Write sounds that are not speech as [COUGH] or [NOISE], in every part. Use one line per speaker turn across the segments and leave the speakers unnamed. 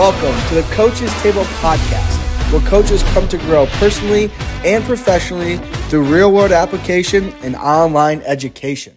Welcome to the Coaches Table Podcast, where coaches come to grow personally and professionally through real world application and online education.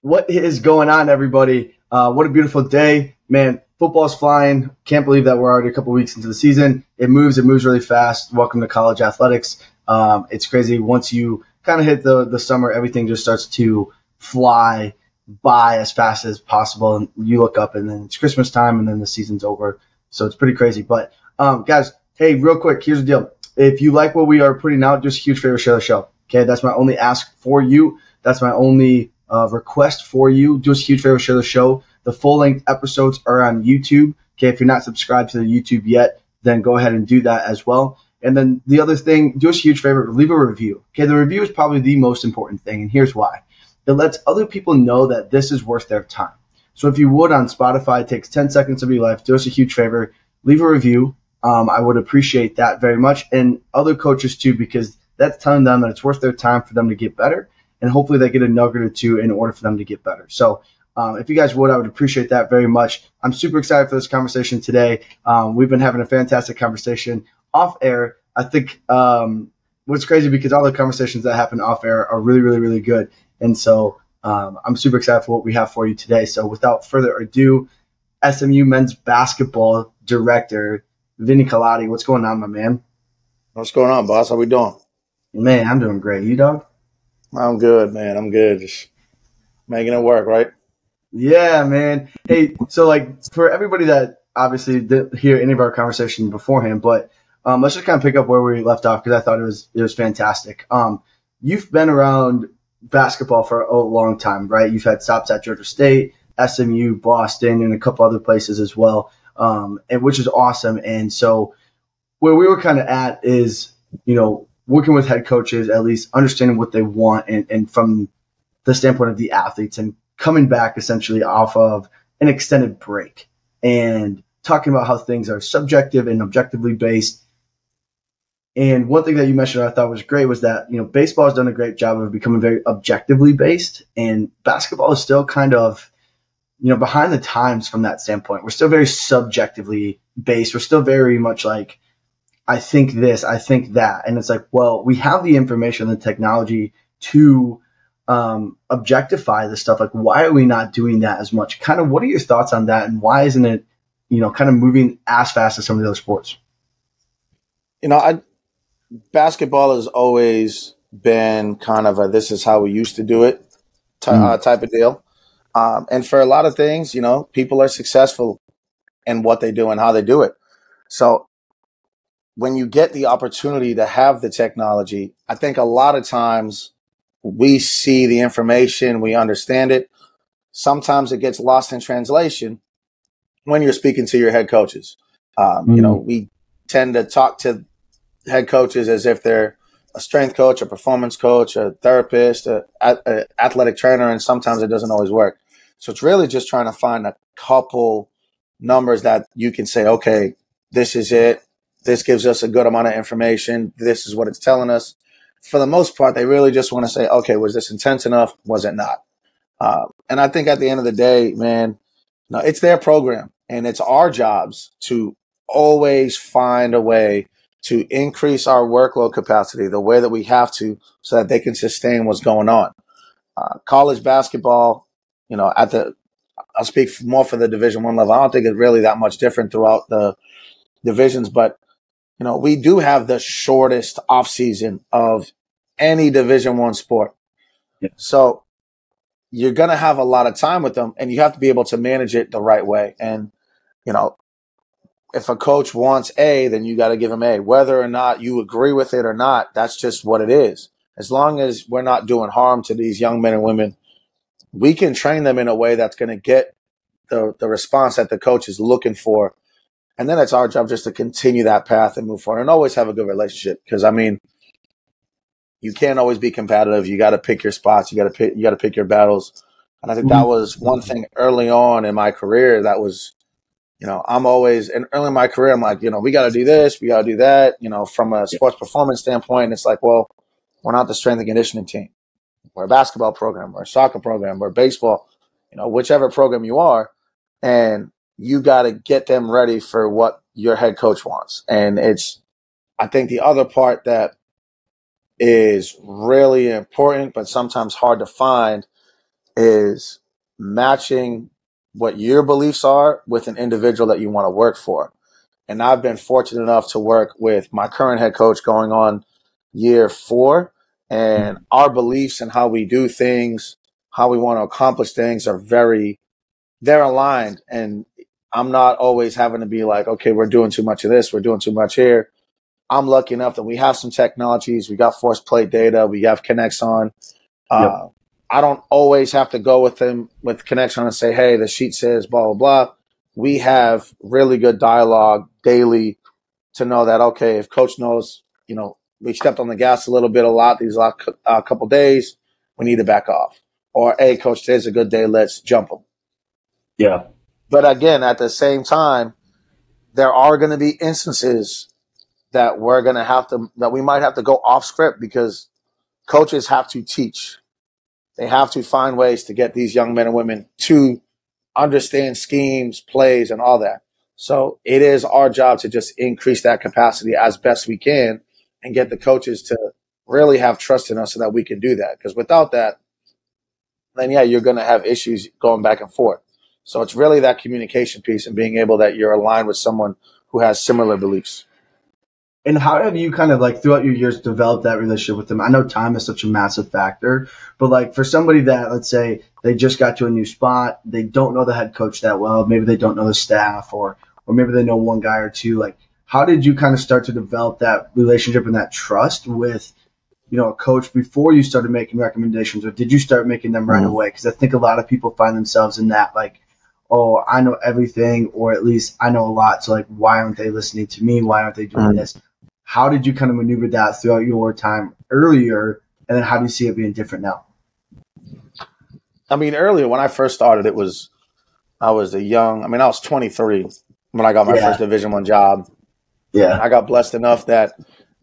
What is going on, everybody? Uh, what a beautiful day. Man, football's flying. Can't believe that we're already a couple weeks into the season. It moves, it moves really fast. Welcome to college athletics. Um, it's crazy. Once you kind of hit the, the summer, everything just starts to fly by as fast as possible. And you look up and then it's Christmas time and then the season's over. So it's pretty crazy. But um, guys, hey, real quick, here's the deal. If you like what we are putting out, just a huge favor, share the show. Okay, that's my only ask for you. That's my only uh, request for you. Do us a huge favor, share the show. The full length episodes are on YouTube. Okay, if you're not subscribed to the YouTube yet, then go ahead and do that as well. And then the other thing, do us a huge favor, leave a review. Okay, the review is probably the most important thing, and here's why. It lets other people know that this is worth their time. So if you would on Spotify, it takes 10 seconds of your life. Do us a huge favor. Leave a review. Um, I would appreciate that very much. And other coaches too, because that's telling them that it's worth their time for them to get better. And hopefully they get a nugget or two in order for them to get better. So um, if you guys would, I would appreciate that very much. I'm super excited for this conversation today. Um, we've been having a fantastic conversation off air. I think um, what's crazy because all the conversations that happen off air are really, really, really good. And so um, I'm super excited for what we have for you today. So without further ado, SMU men's basketball director Vinnie Calautti, what's going on, my man?
What's going on, boss? How we doing?
Man, I'm doing great. You dog?
I'm good, man. I'm good. Just making it work, right?
Yeah, man. Hey, so like for everybody that obviously didn't hear any of our conversation beforehand, but um, let's just kind of pick up where we left off because I thought it was it was fantastic. Um, you've been around basketball for a long time, right? You've had stops at Georgia State, SMU, Boston, and a couple other places as well, um, and which is awesome. And so where we were kind of at is, you know, working with head coaches, at least understanding what they want, and, and from the standpoint of the athletes, and coming back essentially off of an extended break and talking about how things are subjective and objectively based and one thing that you mentioned I thought was great was that, you know, baseball has done a great job of becoming very objectively based and basketball is still kind of, you know, behind the times from that standpoint. We're still very subjectively based. We're still very much like, I think this, I think that. And it's like, well, we have the information, and the technology to um, objectify the stuff. Like, why are we not doing that as much? Kind of, what are your thoughts on that? And why isn't it, you know, kind of moving as fast as some of the other sports?
You know, I, basketball has always been kind of a this is how we used to do it ty- mm. uh, type of deal. Um, and for a lot of things, you know, people are successful in what they do and how they do it. So when you get the opportunity to have the technology, I think a lot of times we see the information, we understand it. Sometimes it gets lost in translation when you're speaking to your head coaches. Um, mm. You know, mm. we tend to talk to head coaches as if they're a strength coach, a performance coach, a therapist, a, a, athletic trainer, and sometimes it doesn't always work. So it's really just trying to find a couple numbers that you can say, okay, this is it. This gives us a good amount of information. This is what it's telling us. For the most part, they really just want to say, okay, was this intense enough? Was it not? Uh, and I think at the end of the day, man, no, it's their program and it's our jobs to always find a way to increase our workload capacity the way that we have to so that they can sustain what's going on. Uh, college basketball, you know, at the, I'll speak more for the division one level. I don't think it's really that much different throughout the divisions, but you know, we do have the shortest off season of any division one sport. Yeah. So you're going to have a lot of time with them and you have to be able to manage it the right way. And, you know, if a coach wants A, then you got to give him A. Whether or not you agree with it or not, that's just what it is. As long as we're not doing harm to these young men and women, we can train them in a way that's going to get the, the response that the coach is looking for. And then it's our job just to continue that path and move forward and always have a good relationship. Because I mean, you can't always be competitive. You got to pick your spots. You got to pick. You got to pick your battles. And I think that mm-hmm. was one thing early on in my career that was you know, I'm always, and early in my career, I'm like, you know, we got to do this, we got to do that. You know, from a sports performance standpoint, it's like, well, we're not the strength and conditioning team. We're a basketball program, we're a soccer program, we're baseball, you know, whichever program you are. And you got to get them ready for what your head coach wants. And it's, I think the other part that is really important, but sometimes hard to find is matching what your beliefs are with an individual that you want to work for. And I've been fortunate enough to work with my current head coach going on year four. And our beliefs and how we do things, how we want to accomplish things are very, they're aligned. And I'm not always having to be like, okay, we're doing too much of this, we're doing too much here. I'm lucky enough that we have some technologies. We got force plate data. We have Kinexon. Uh, yep. I don't always have to go with them with Kinexon and say, hey, the sheet says blah, blah, blah. We have really good dialogue daily to know that, okay, if coach knows, you know, we stepped on the gas a little bit a lot these last uh, couple days, we need to back off. Or, hey, coach, today's a good day. Let's jump them.
Yeah.
But again, at the same time, there are going to be instances that we're going to have to, that we might have to go off script because coaches have to teach. They have to find ways to get these young men and women to understand schemes, plays, and all that. So it is our job to just increase that capacity as best we can and get the coaches to really have trust in us so that we can do that. Because without that, then yeah, you're going to have issues going back and forth. So it's really that communication piece and being able that you're aligned with someone who has similar beliefs.
And how have you kind of like throughout your years developed that relationship with them? I know time is such a massive factor, but like for somebody that let's say they just got to a new spot, they don't know the head coach that well, maybe they don't know the staff or or maybe they know one guy or two, like how did you kind of start to develop that relationship and that trust with you know a coach before you started making recommendations or did you start making them right mm. away because i think a lot of people find themselves in that like oh i know everything or at least i know a lot so like why aren't they listening to me why aren't they doing mm. this how did you kind of maneuver that throughout your time earlier, and then how do you see it being different now?
I mean, earlier when I first started, it was I was a young. I mean, I was 23 when I got my yeah. first Division One job.
Yeah,
I got blessed enough that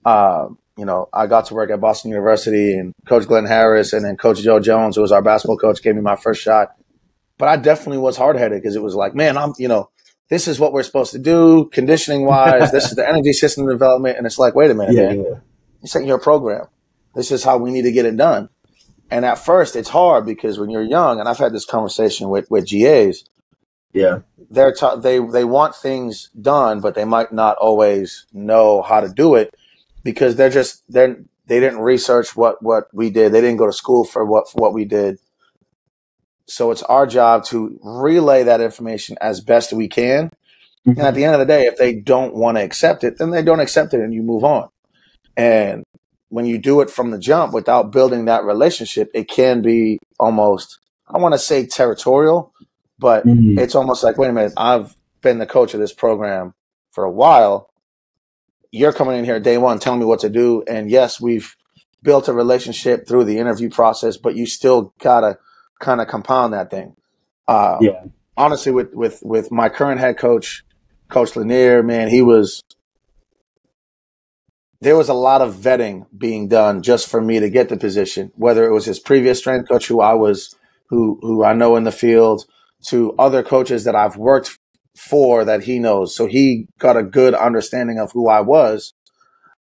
uh, you know I got to work at Boston University, and Coach Glenn Harris, and then Coach Joe Jones, who was our basketball coach, gave me my first shot. But I definitely was hard headed because it was like, man, I'm you know this is what we're supposed to do conditioning wise. this is the energy system development. And it's like, wait a minute, yeah, man. This ain't your program. This is how we need to get it done. And at first it's hard because when you're young, and I've had this conversation with, with GAs.
Yeah.
They're ta- they, they want things done, but they might not always know how to do it because they're just, they're, they didn't research what, what we did. They didn't go to school for what, for what we did. So it's our job to relay that information as best we can. Mm-hmm. And at the end of the day, if they don't want to accept it, then they don't accept it and you move on. And when you do it from the jump without building that relationship, it can be almost, I want to say territorial, but mm-hmm. it's almost like, wait a minute, I've been the coach of this program for a while. You're coming in here day one telling me what to do. And yes, we've built a relationship through the interview process, but you still got to kind of compound that thing.
Uh, yeah.
Honestly, with with with my current head coach, Coach Lanier, man, he was. There was a lot of vetting being done just for me to get the position. Whether it was his previous strength coach, who I was, who who I know in the field, to other coaches that I've worked for that he knows. So he got a good understanding of who I was.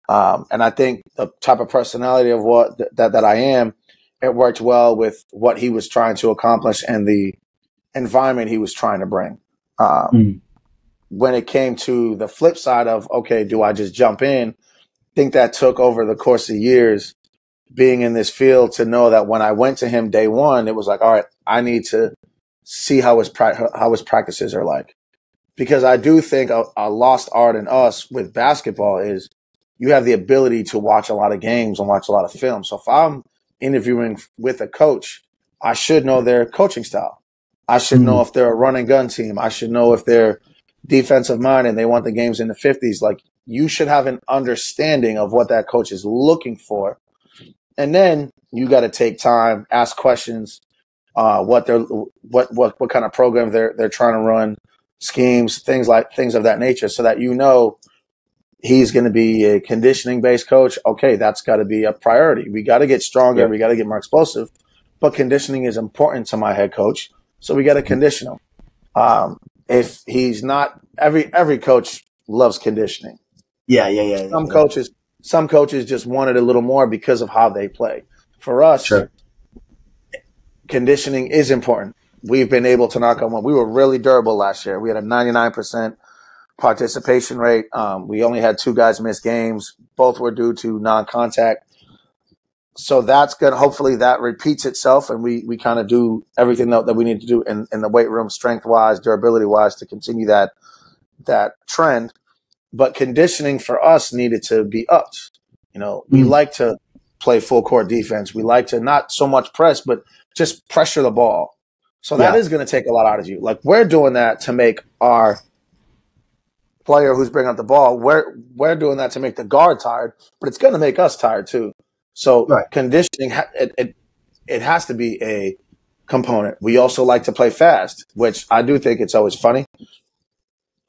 Um, and I think the type of personality of what th- that that I am, it worked well with what he was trying to accomplish and the environment he was trying to bring. Um, mm. When it came to the flip side of, okay, do I just jump in? I think that took over the course of years being in this field to know that when I went to him day one, it was like, all right, I need to see how his, pra- how his practices are like. Because I do think a, a lost art in us with basketball is you have the ability to watch a lot of games and watch a lot of film. So if I'm interviewing with a coach, I should know their coaching style. I should mm-hmm. know if they're a run and gun team. I should know if they're defensive mind and they want the games in the 50s. Like you should have an understanding of what that coach is looking for. And then you got to take time, ask questions, uh, what they're, what, what, what kind of program they're, they're trying to run, schemes, things like things of that nature so that you know he's going to be a conditioning based coach. Okay, that's got to be a priority. We got to get stronger. Yeah. We got to get more explosive. But conditioning is important to my head coach, so we got to condition him. Um, if he's not every every coach loves conditioning.
Yeah, yeah, yeah.
Some
yeah.
coaches some coaches just wanted a little more because of how they play. For us,
Sure.
conditioning is important. We've been able to knock on one. We were really durable last year. We had a 99% participation rate. Um, we only had two guys miss games. Both were due to non-contact. So that's good. Hopefully that repeats itself and we, we kind of do everything that, that we need to do in, in the weight room, strength wise, durability wise to continue that, that trend. But conditioning for us needed to be upped. You know, we
Mm.
like to play full court defense. We like to not so much press, but just pressure the ball. So that
Yeah.
is going to take a lot out of you. Like we're doing that to make our player who's bringing up the ball. We're we're doing that to make the guard tired, but it's going to make us tired too. So
Right.
conditioning it, it it has to be a component. We also like to play fast, which I do think it's always funny.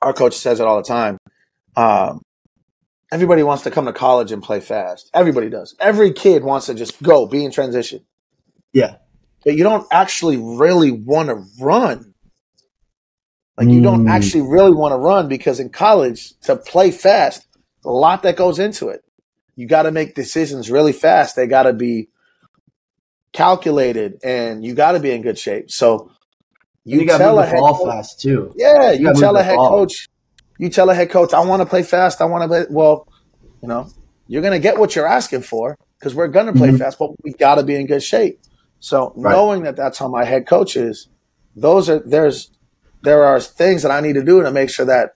Our coach says it all the time. Um, everybody wants to come to college and play fast. Everybody does. Every kid wants to just go, be in transition.
Yeah.
But you don't actually really want to run. Like you don't
Mm.
actually really want to run because in college to play fast, a lot that goes into it. You got to make decisions really fast. They got to be calculated and you got to be in good shape. So
You,
you,
got to
tell a head
ball
coach,
fast too.
yeah,
You
you, tell a head
ball.
coach, you tell a head coach, I want to play fast. I want to play. Well, you know, you're going to get what you're asking for because we're going to play
Mhm.
fast, but we got to be in good shape. So
Right.
knowing that that's how my head coach is, those are there's there are things that I need to do to make sure that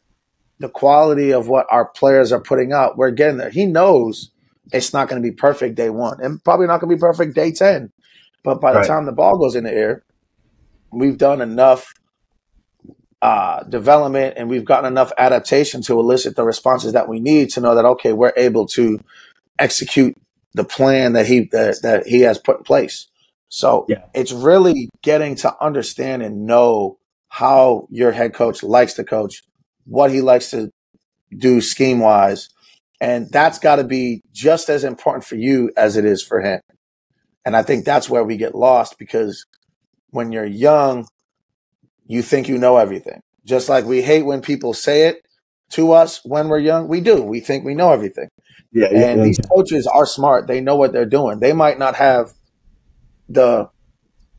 the quality of what our players are putting out, we're getting there. He knows it's not going to be perfect day one, and probably not going to be perfect day ten. But by the
Right.
time the ball goes in the air, we've done enough uh, development and we've gotten enough adaptation to elicit the responses that we need to know that okay, we're able to execute the plan that he that, that he has put in place. So
Yeah.
it's really getting to understand and know how your head coach likes to coach, what he likes to do scheme wise, and that's got to be just as important for you as it is for him. And I think that's where we get lost because when you're young, you think you know everything. Just like we hate when people say it to us when we're young, we do. We think we know everything.
Yeah,
And
yeah,
these coaches are smart. They know what they're doing. They might not have the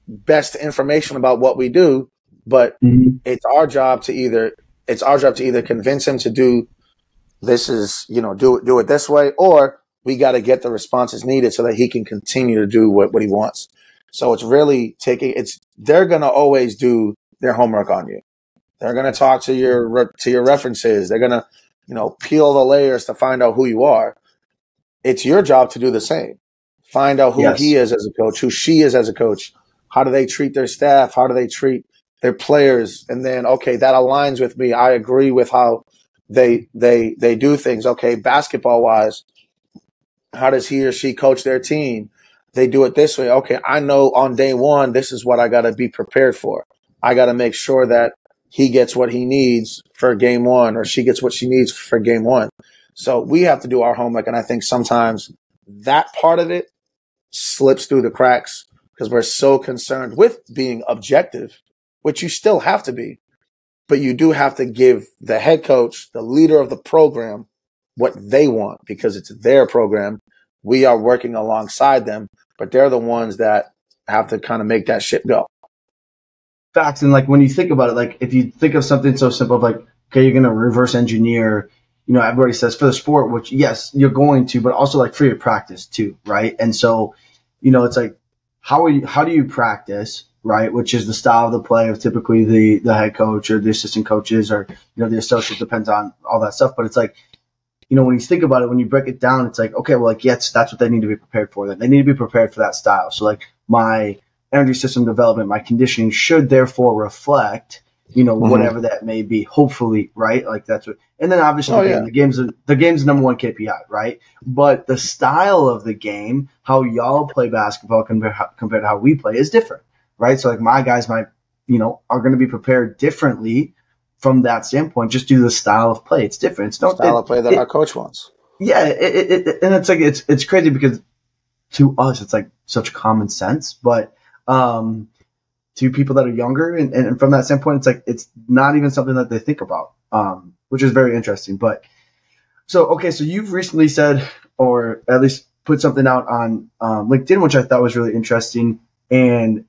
best information about what we do, but
Mhm.
it's our job to either it's our job to either convince him to do this is you know do it do it this way or we got to get the responses needed so that he can continue to do what, what he wants. So it's really taking it's they're going to always do their homework on you. They're going to talk to your to your references. They're going to you know peel the layers to find out who you are. It's your job to do the same. Find out who
Yes.
he is as a coach who she is as a coach. How do they treat their staff? How do they treat their players and then okay that aligns with me. I agree with how they they they do things. Okay basketball wise how does he or she coach their team? They do it this way. Okay i know on day one this is what i got to be prepared for. I got to make sure that he gets what he needs for game one or she gets what she needs for game one. So we have to do our homework and i think sometimes that part of it slips through the cracks because we're so concerned with being objective which you still have to be but you do have to give the head coach, the leader of the program, what they want because it's their program. We are working alongside them, but they're the ones that have to kind of make that ship go.
facts and like when you think about it like if you think of something so simple like okay you're going to reverse engineer you know everybody says for the sport which yes you're going to but also like for your practice too right and so you know it's like how are you how do you practice right which is the style of the play of typically the the head coach or the assistant coaches or you know the associate depends on all that stuff but it's like you know when you think about it when you break it down it's like okay well like yes that's what they need to be prepared for then they need to be prepared for that style so like my energy system development, my conditioning should therefore reflect, you know,
Mhm.
whatever that may be. Hopefully, right? Like that's what. And then obviously,
Oh,
the,
yeah.
the game's the game's number one KPI, right? But the style of the game, how y'all play basketball compared compared to how we play, is different, right? So like my guys might, you know, are going to be prepared differently from that standpoint, just due to the style of play. It's different. It's no
Style
it-
of play that
it-
our coach wants.
yeah, it, it, it, and it's like it's it's crazy because to us it's like such common sense, but um, to people that are younger, and, and from that standpoint, it's like it's not even something that they think about, um, which is very interesting. But so okay, so you've recently said, or at least put something out on um, LinkedIn, which I thought was really interesting, and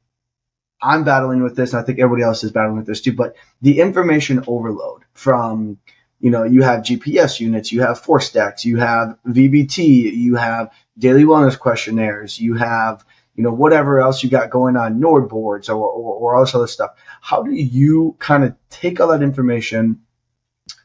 I'm battling with this, and I think everybody else is battling with this too. But the information overload from you know, you have GPS units, you have ForceDecks, you have VBT, you have daily wellness questionnaires, you have, you know, whatever else you got going on, Nord boards or, or, or all this other stuff. How do you kind of take all that information,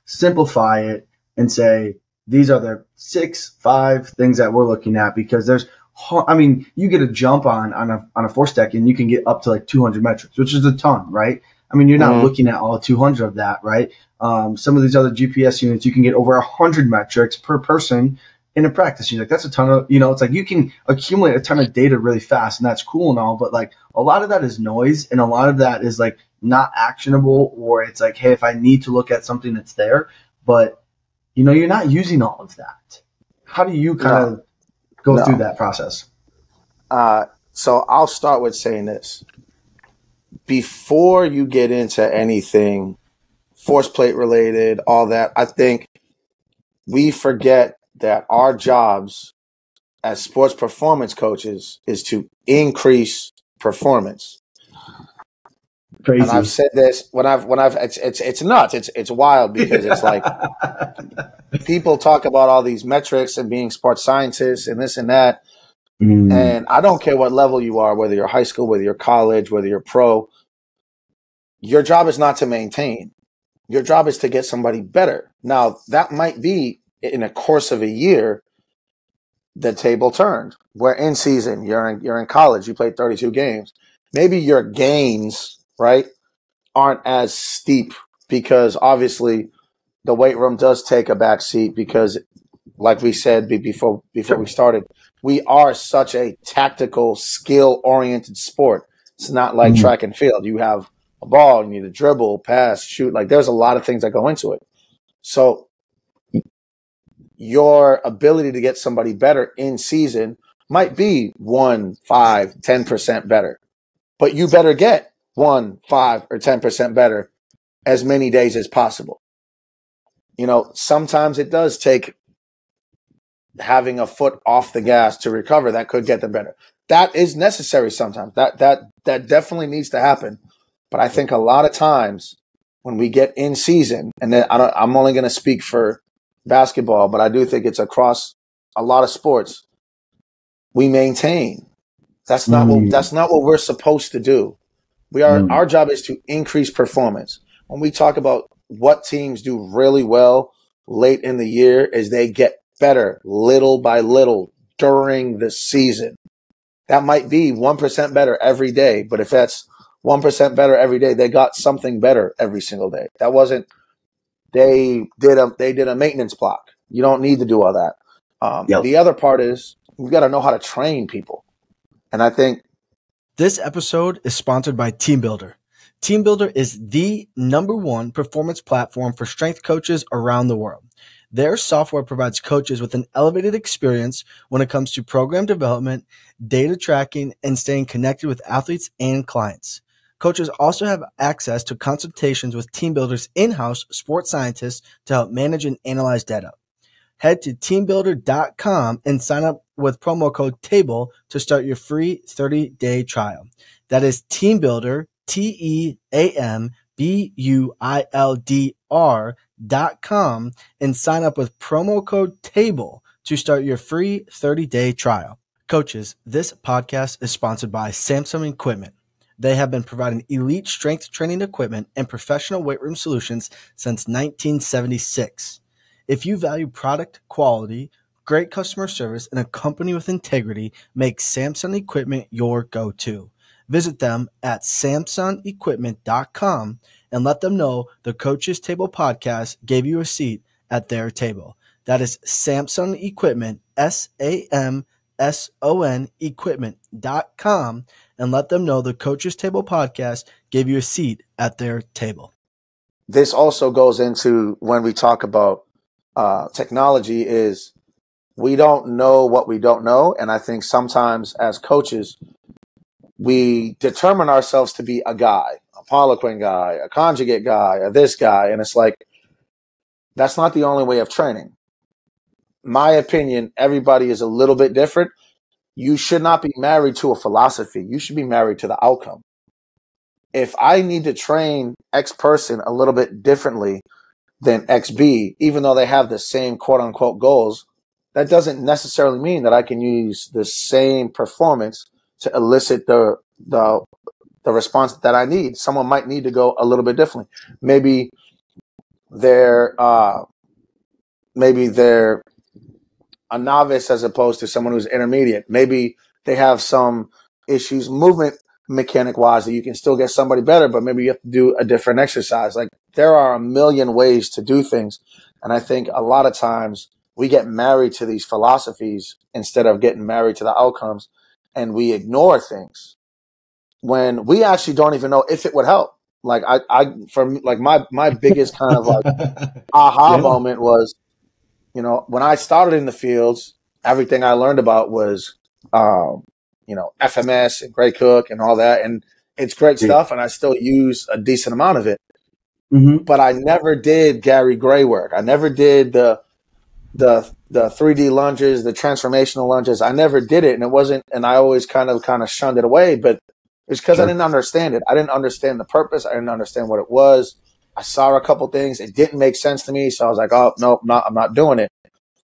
simplify it, and say, these are the six, five things that we're looking at because there's I mean, you get a jump on on a on a ForceDeck and you can get up to like 200 metrics, which is a ton, right? I mean, you're not mm-hmm. looking at all 200 of that, right? Um, some of these other GPS units, you can get over 100 metrics per person in a practice. You're like, that's a ton of, you know, it's like you can accumulate a ton of data really fast, and that's cool and all, but like a lot of that is noise, and a lot of that is like not actionable, or it's like, hey, if I need to look at something that's there, but you know, you're not using all of that. How do you kind no. of go no. through that process?
Uh, so I'll start with saying this before you get into anything force plate related, all that, I think we forget that our jobs as sports performance coaches is to increase performance. Crazy. And I've said this when I've when I've it's it's it's nuts. It's it's wild because it's like [LAUGHS] people talk about all these metrics and being sports scientists and this and that. Mm. And I don't care what level you are, whether you're high school, whether you're college, whether you're pro, your job is not to maintain. Your job is to get somebody better. Now, that might be in a course of a year, the table turned. Where in season, you're in, you're in college, you played 32 games. Maybe your gains, right, aren't as steep because obviously the weight room does take a back seat because like we said before before we started, we are such a tactical, skill oriented sport. It's not like mm-hmm. track and field. You have a ball, you need to dribble, pass, shoot. Like there's a lot of things that go into it. So your ability to get somebody better in season might be one, five, ten percent better. But you better get one, five, or ten percent better as many days as possible. You know, sometimes it does take having a foot off the gas to recover that could get them better. That is necessary sometimes. That that that definitely needs to happen. But I think a lot of times when we get in season, and then I don't, I'm only going to speak for basketball, but I do think it's across a lot of sports. We maintain. That's not mm. what that's not what we're supposed to do. We are mm. our job is to increase performance. When we talk about what teams do really well late in the year is they get better little by little during the season. That might be 1% better every day, but if that's 1% better every day. They got something better every single day. That wasn't, they did a, they did a maintenance block. You don't need to do all that. Um, yep. The other part is we got to know how to train people. And I think
this episode is sponsored by TeamBuildr. TeamBuildr is the number one performance platform for strength coaches around the world. Their software provides coaches with an elevated experience when it comes to program development, data tracking, and staying connected with athletes and clients. Coaches also have access to consultations with TeamBuildr's in-house sports scientists to help manage and analyze data. Head to teambuildr.com and sign up with promo code TABLE to start your free 30-day trial. That is teambuildr, T-E-A-M-B-U-I-L-D-R dot com and sign up with promo code TABLE to start your free 30-day trial. Coaches, this podcast is sponsored by Samson Equipment. They have been providing elite strength training equipment and professional weight room solutions since 1976. If you value product quality, great customer service, and a company with integrity, make Samson Equipment your go-to. Visit them at samsonequipment.com and let them know the Coaches Table podcast gave you a seat at their table. That is Samson Equipment, S A M S O N equipment.com and let them know the Coaches Table podcast gave you a seat at their table.
This also goes into when we talk about uh, technology is we don't know what we don't know. And I think sometimes as coaches, we determine ourselves to be a guy, a Poliquin guy, a conjugate guy, a this guy. And it's like, that's not the only way of training. My opinion, everybody is a little bit different. You should not be married to a philosophy. You should be married to the outcome. If I need to train X person a little bit differently than XB, even though they have the same quote unquote goals, that doesn't necessarily mean that I can use the same performance to elicit the the the response that I need. Someone might need to go a little bit differently. Maybe they're uh, maybe they're a novice as opposed to someone who's intermediate. Maybe they have some issues movement mechanic wise that you can still get somebody better, but maybe you have to do a different exercise. Like there are a million ways to do things. And I think a lot of times we get married to these philosophies instead of getting married to the outcomes and we ignore things when we actually don't even know if it would help. Like I, I, for like my, my biggest kind of like [LAUGHS] aha yeah. moment was, you know, when I started in the fields, everything I learned about was, um, you know, FMS and Gray Cook and all that. And it's great yeah. stuff. And I still use a decent amount of it. Mm-hmm. But I never did Gary Gray work. I never did the, the the 3D lunges, the transformational lunges. I never did it, and it wasn't. And I always kind of kind of shunned it away. But it's because sure. I didn't understand it. I didn't understand the purpose. I didn't understand what it was. I saw a couple things. It didn't make sense to me, so I was like, "Oh no, not I'm not doing it."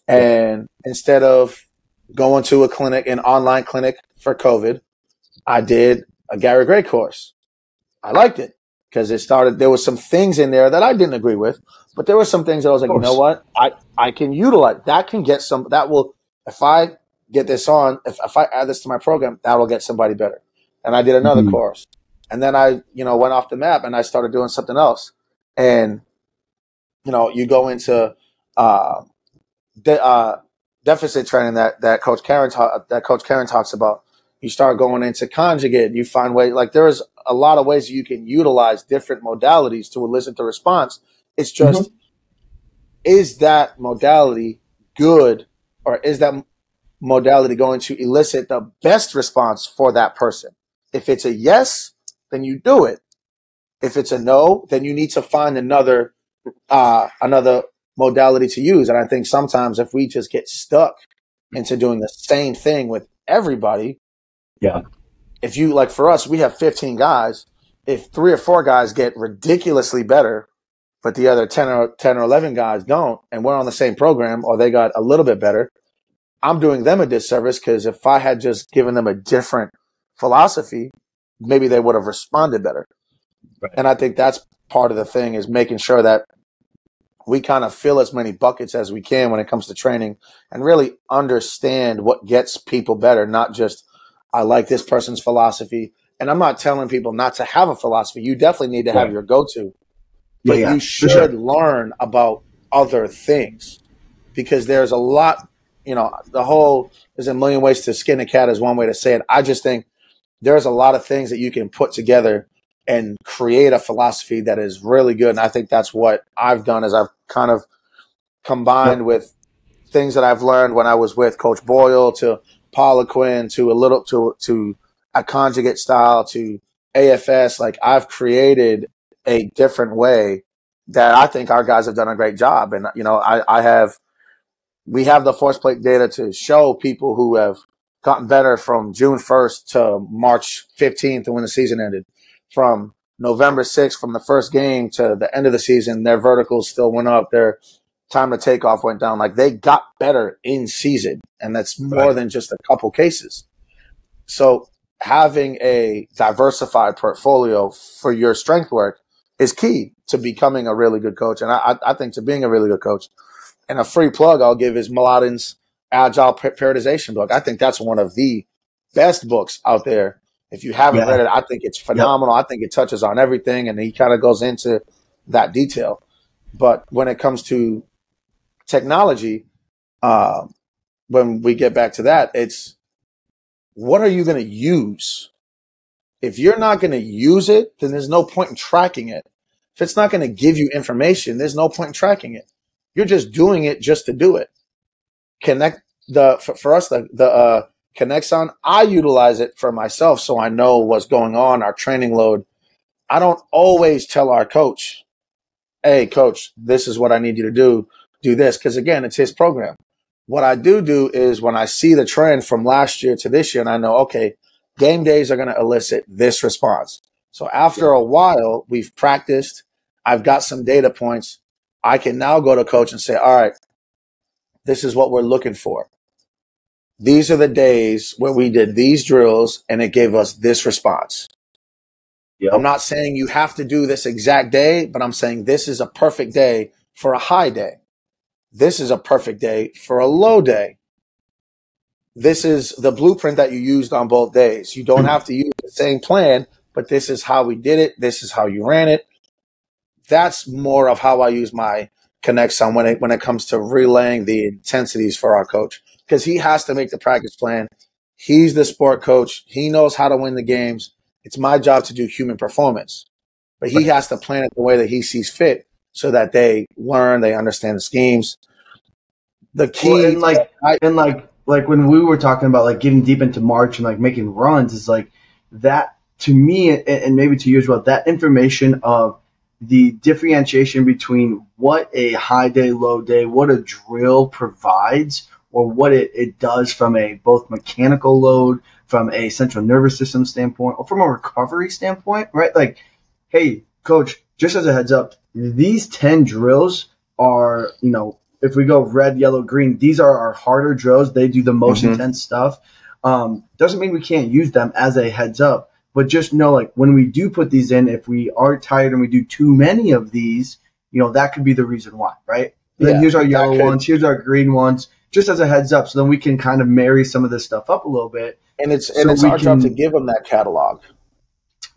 And instead of going to a clinic, an online clinic for COVID, I did a Gary Gray course. I liked it because it started. There was some things in there that I didn't agree with, but there were some things that I was like, you know what, I I can utilize that. Can get some that will if I get this on if if I add this to my program, that will get somebody better. And I did another mm-hmm. course, and then I you know went off the map and I started doing something else, and you know you go into uh, de- uh deficit training that that Coach Karen ta- that Coach Karen talks about. You start going into conjugate. You find ways like there's a lot of ways you can utilize different modalities to elicit the response it's just, mm-hmm. is that modality good or is that modality going to elicit the best response for that person? If it's a yes, then you do it. If it's a no, then you need to find another, uh, another modality to use. And I think sometimes if we just get stuck into doing the same thing with everybody,
yeah.
If you like for us, we have 15 guys. If three or four guys get ridiculously better, but the other 10 or 10 or 11 guys don't and we're on the same program or they got a little bit better i'm doing them a disservice because if i had just given them a different philosophy maybe they would have responded better right. and i think that's part of the thing is making sure that we kind of fill as many buckets as we can when it comes to training and really understand what gets people better not just i like this person's philosophy and i'm not telling people not to have a philosophy you definitely need to have right. your go-to but yeah, you should sure. learn about other things because there's a lot, you know, the whole there's a million ways to skin a cat is one way to say it. I just think there's a lot of things that you can put together and create a philosophy that is really good. And I think that's what I've done is I've kind of combined with things that I've learned when I was with Coach Boyle to Poliquin to a little to to a conjugate style to AFS. Like I've created a different way that I think our guys have done a great job. And, you know, I, I have, we have the force plate data to show people who have gotten better from June 1st to March 15th when the season ended. From November 6th, from the first game to the end of the season, their verticals still went up. Their time to take off went down. Like they got better in season. And that's more right. than just a couple cases. So having a diversified portfolio for your strength work is key to becoming a really good coach. And I, I think to being a really good coach. And a free plug I'll give is Mladen's Agile Periodization book. I think that's one of the best books out there. If you haven't yeah. read it, I think it's phenomenal. Yep. I think it touches on everything and he kind of goes into that detail. But when it comes to technology, uh, when we get back to that, it's what are you going to use if you're not going to use it, then there's no point in tracking it. If it's not going to give you information, there's no point in tracking it. You're just doing it just to do it. Connect the for, for us the the uh, Kinexon, I utilize it for myself so I know what's going on, our training load. I don't always tell our coach, hey, coach, this is what I need you to do. Do this. Because again, it's his program. What I do do is when I see the trend from last year to this year, and I know, okay, game days are going to elicit this response. So after a while, we've practiced. I've got some data points. I can now go to coach and say, all right, this is what we're looking for. These are the days where we did these drills and it gave us this response. Yep. I'm not saying you have to do this exact day, but I'm saying this is a perfect day for a high day. This is a perfect day for a low day. This is the blueprint that you used on both days. You don't hmm. have to use the same plan, but this is how we did it. This is how you ran it. That's more of how I use my Kinexon when it when it comes to relaying the intensities for our coach because he has to make the practice plan. He's the sport coach. He knows how to win the games. It's my job to do human performance, but he has to plan it the way that he sees fit so that they learn, they understand the schemes.
The key, well, and like, I, and like, like when we were talking about like getting deep into March and like making runs, is like that to me, and, and maybe to you as well. That information of the differentiation between what a high day, low day, what a drill provides, or what it, it does from a both mechanical load, from a central nervous system standpoint, or from a recovery standpoint, right? Like, hey, coach, just as a heads up, these 10 drills are, you know, if we go red, yellow, green, these are our harder drills. They do the most mm-hmm. intense stuff. Um, doesn't mean we can't use them as a heads up but just know, like, when we do put these in, if we are tired and we do too many of these, you know, that could be the reason why, right? Yeah, then here's our yellow ones, here's our green ones, just as a heads up. So then we can kind of marry some of this stuff up a little bit.
And it's and so it's our can, job to give them that catalog.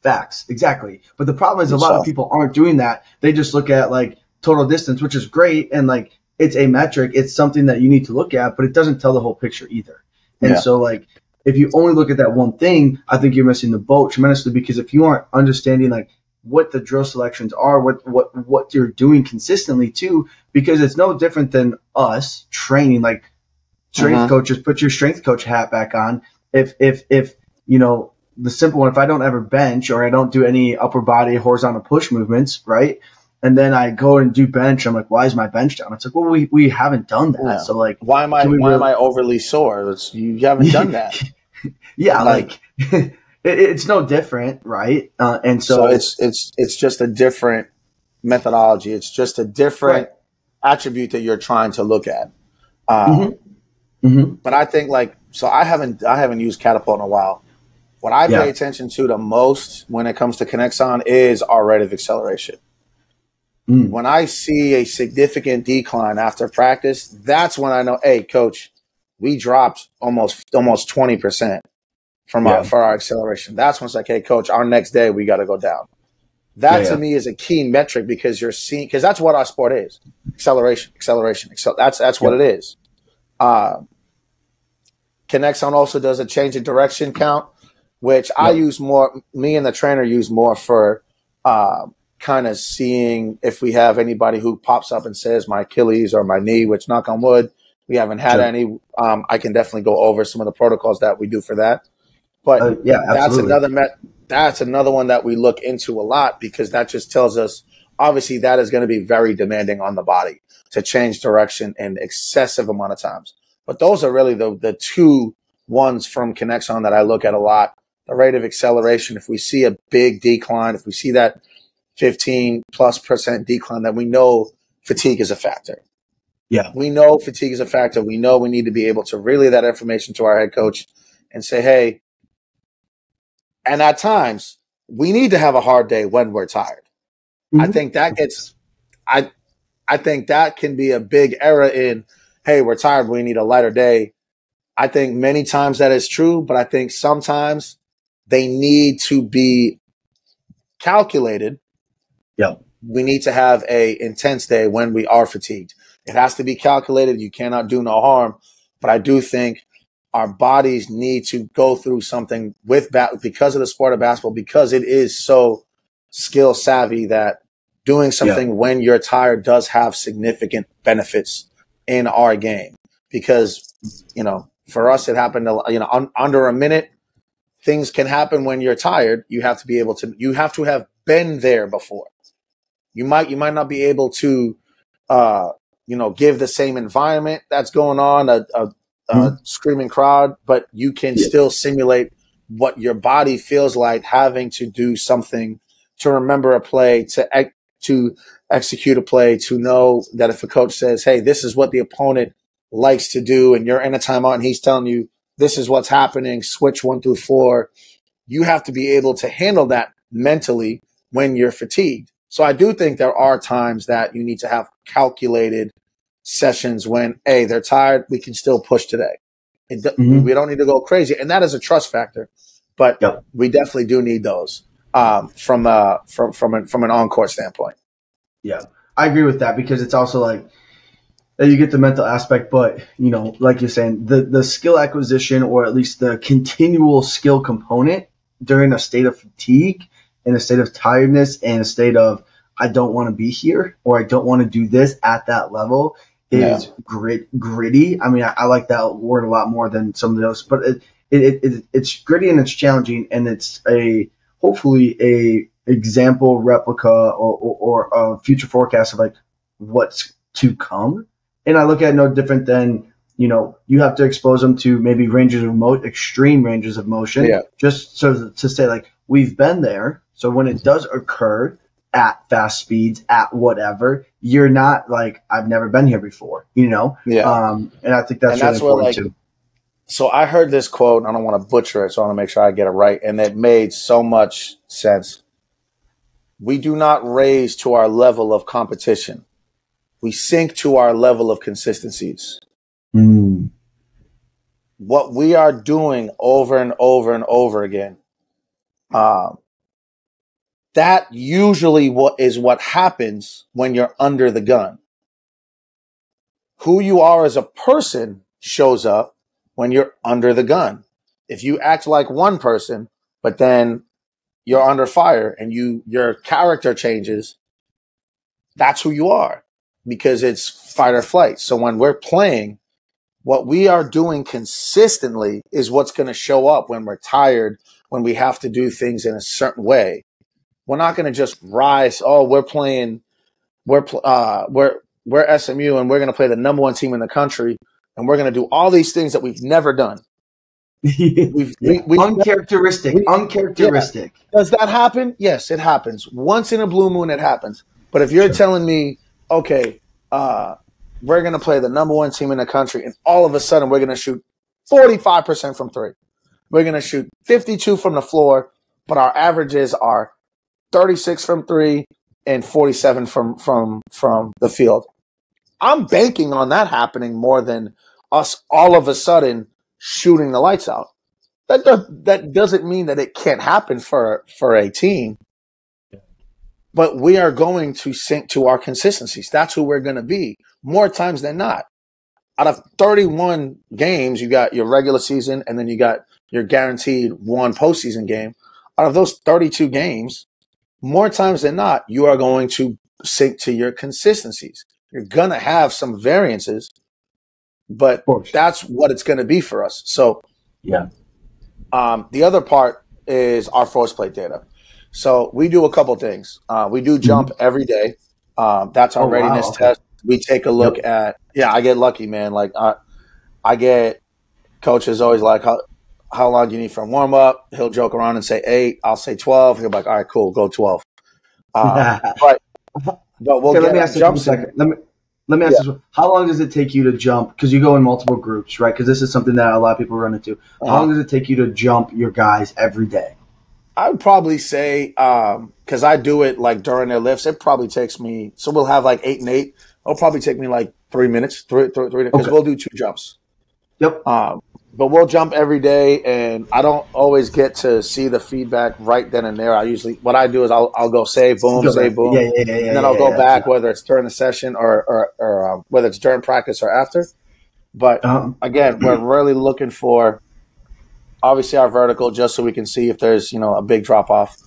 Facts, exactly. But the problem is a lot of people aren't doing that. They just look at like total distance, which is great, and like it's a metric. It's something that you need to look at, but it doesn't tell the whole picture either. And yeah. so like if you only look at that one thing, I think you're missing the boat tremendously because if you aren't understanding like what the drill selections are, what what what you're doing consistently too, because it's no different than us training like strength uh-huh. coaches. Put your strength coach hat back on. If if if you know the simple one, if I don't ever bench or I don't do any upper body horizontal push movements, right? And then I go and do bench. I'm like, why is my bench down? It's like, well, we, we haven't done that. Yeah. So like,
why am I why really- am I overly sore? It's, you haven't done [LAUGHS] that.
yeah, like, like [LAUGHS] it, it's no different, right? Uh, and so,
so, it's it's it's just a different methodology. It's just a different right. attribute that you're trying to look at. Um, mm-hmm. Mm-hmm. But I think like so, I haven't I haven't used Catapult in a while. What I yeah. pay attention to the most when it comes to Kinexon is our rate of acceleration. Mm. When I see a significant decline after practice, that's when I know, hey, coach, we dropped almost almost twenty percent from yeah. our for our acceleration. That's when it's like, hey, coach, our next day we got to go down. That yeah, to me is a key metric because you're seeing because that's what our sport is: acceleration, acceleration. Excel, that's that's what it is. Uh, Kinexon also does a change in direction count, which I use more. Me and the trainer use more for uh, kind of seeing if we have anybody who pops up and says my Achilles or my knee, which knock on wood, we haven't had sure. any. Um, I can definitely go over some of the protocols that we do for that. But uh, yeah, absolutely. that's another met. That's another one that we look into a lot because that just tells us obviously that is going to be very demanding on the body to change direction in excessive amount of times. But those are really the the two ones from Kinexon that I look at a lot. The rate of acceleration. If we see a big decline, if we see that 15 plus percent decline, then we know fatigue is a factor.
Yeah.
We know fatigue is a factor. We know we need to be able to relay that information to our head coach and say, hey, and at times we need to have a hard day when we're tired. Mm-hmm. I think that gets I I think that can be a big error in, hey, we're tired, we need a lighter day. I think many times that is true, but I think sometimes they need to be calculated
yeah.
We need to have a intense day when we are fatigued. It has to be calculated. You cannot do no harm. But I do think our bodies need to go through something with bat because of the sport of basketball, because it is so skill savvy that doing something yeah. when you're tired does have significant benefits in our game. Because, you know, For us, it happened, you know, un- under a minute. Things can happen when you're tired. You have to be able to, you have to have been there before. You might, you might not be able to, uh, you know, give the same environment that's going on, a, a, a mm-hmm. screaming crowd, but you can yeah. still simulate what your body feels like having to do something to remember a play, to to execute a play, to know that if a coach says, "Hey, this is what the opponent likes to do," and you're in a timeout and he's telling you this is what's happening, switch one through four, you have to be able to handle that mentally when you're fatigued. So I do think there are times that you need to have calculated sessions when, hey, they're tired, we can still push today. Mm-hmm. We don't need to go crazy, and that is a trust factor. But yep. we definitely do need those um, from uh, from from an, from an on court standpoint.
Yeah, I agree with that because it's also like you get the mental aspect, but you know, like you're saying, the the skill acquisition or at least the continual skill component during a state of fatigue, in a state of tiredness, and a state of I don't want to be here or I don't want to do this at that level is yeah. grit gritty. I mean, I, I, like that word a lot more than some of those, but it, it, it, it's gritty and it's challenging and it's a hopefully a example replica or, or, or a future forecast of like what's to come. And I look at no different than you know you have to expose them to maybe ranges of mo- extreme ranges of motion, yeah. just so to say like we've been there. So when it does occur, at fast speeds at whatever you're not like i've never been here before you know?
Yeah.
Um and i think that's, and really that's important like, too.
so i heard this quote i don't want to butcher it so i want to make sure i get it right and it made so much sense. We do not raise to our level of competition we sink to our level of consistencies
mm.
what we are doing over and over and over again um, that usually what is what happens when you're under the gun. Who you are as a person shows up when you're under the gun. If you act like one person, but then you're under fire and you your character changes, that's who you are because it's fight or flight. So when we're playing, what we are doing consistently is what's going to show up when we're tired, when we have to do things in a certain way we're not going to just rise. Oh, we're playing, we're uh, we're we're SMU, and we're going to play the number one team in the country, and we're going to do all these things that we've never done. [LAUGHS]
we've, we, we, uncharacteristic, we, uncharacteristic.
Yeah. Does that happen? Yes, it happens. Once in a blue moon, it happens. But if you're sure. telling me, okay, uh, we're going to play the number one team in the country, and all of a sudden we're going to shoot 45% from three. We're going to shoot 52 from the floor, but our averages are 36 from three, and 47 from from from the field. I'm banking on that happening more than us all of a sudden shooting the lights out. That does, that doesn't mean that it can't happen for for a team. But we are going to sink to our consistencies. That's who we're going to be more times than not. Out of 31 games, you got your regular season and then you got your guaranteed one postseason game. Out of those 32 games, more times than not, you are going to sink to your consistencies. You're going to have some variances, but that's what it's going to be for us. So,
yeah.
Um, the other part is our force plate data. So we do a couple things. Uh, we do jump mm-hmm. every day. Um, that's our oh, readiness wow. test. We take a look yep. at. Yeah, I get lucky, man. Like I, I get coaches always like, how long do you need for a warm up? He'll joke around and say eight. I'll say 12. He'll be like, all right, cool, go 12. Uh, [LAUGHS] but, but we'll okay,
let me ask you a second. Let me, let me ask yeah. this How long does it take you to jump? Because you go in multiple groups, right? Because this is something that a lot of people run into. How uh-huh. long does it take you to jump your guys every day?
I would probably say, because um, I do it like during their lifts, it probably takes me, so we'll have like eight and eight. It'll probably take me like three minutes, three, three, three because okay. we'll do two jumps.
Yep.
Um, but we'll jump every day, and I don't always get to see the feedback right then and there. I usually what I do is I'll I'll go say boom, go save boom,
yeah, yeah, yeah,
and then I'll go back whether it's during the session or or, or uh, whether it's during practice or after. But um, again, we're really looking for obviously our vertical just so we can see if there's you know a big drop off.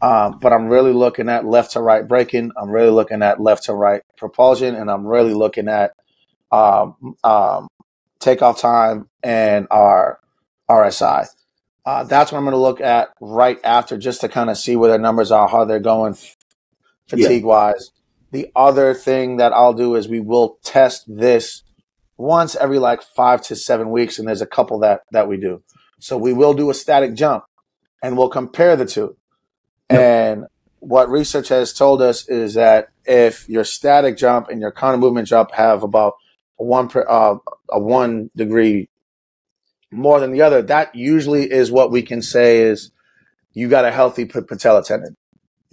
Um, but I'm really looking at left to right braking. I'm really looking at left to right propulsion, and I'm really looking at um, um, takeoff time, and our RSI. Uh, that's what I'm going to look at right after just to kind of see where their numbers are, how they're going fatigue wise. The other thing that I'll do is we will test this once every like five to seven weeks, and there's a couple that that we do. So we will do a static jump, and we'll compare the two. Yep. And what research has told us is that if your static jump and your counter movement jump have about a one per, uh, a one degree more than the other, that usually is what we can say is you got a healthy patella tendon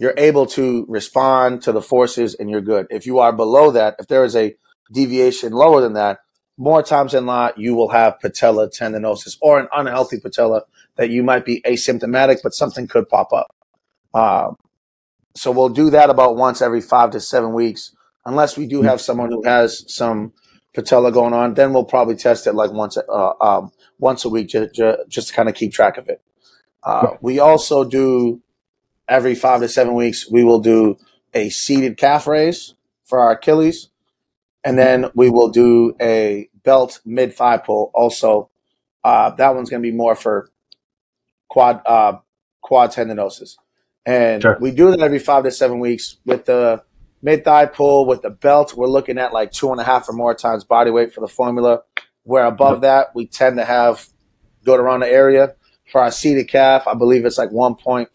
you're able to respond to the forces and you're good. If you are below that, if there is a deviation lower than that, more times than not, you will have patella tendinosis or an unhealthy patella that you might be asymptomatic, but something could pop up. Uh, so we'll do that about once every five to seven weeks, unless we do have someone who has some patella going on. Then we'll probably test it like once uh, um, once a week, just, just to kind of keep track of it. Uh, we also do every five to seven weeks, we will do a seated calf raise for our Achilles. And then we will do a belt mid thigh pull. Also, uh, that one's going to be more for quad uh, quad tendinosis. And sure. we do that every five to seven weeks with the mid thigh pull with the belt. We're looking at like two and a half or more times body weight for the formula. Where above yep. that, we tend to have go around the area for our seated calf, I believe it's like 1.4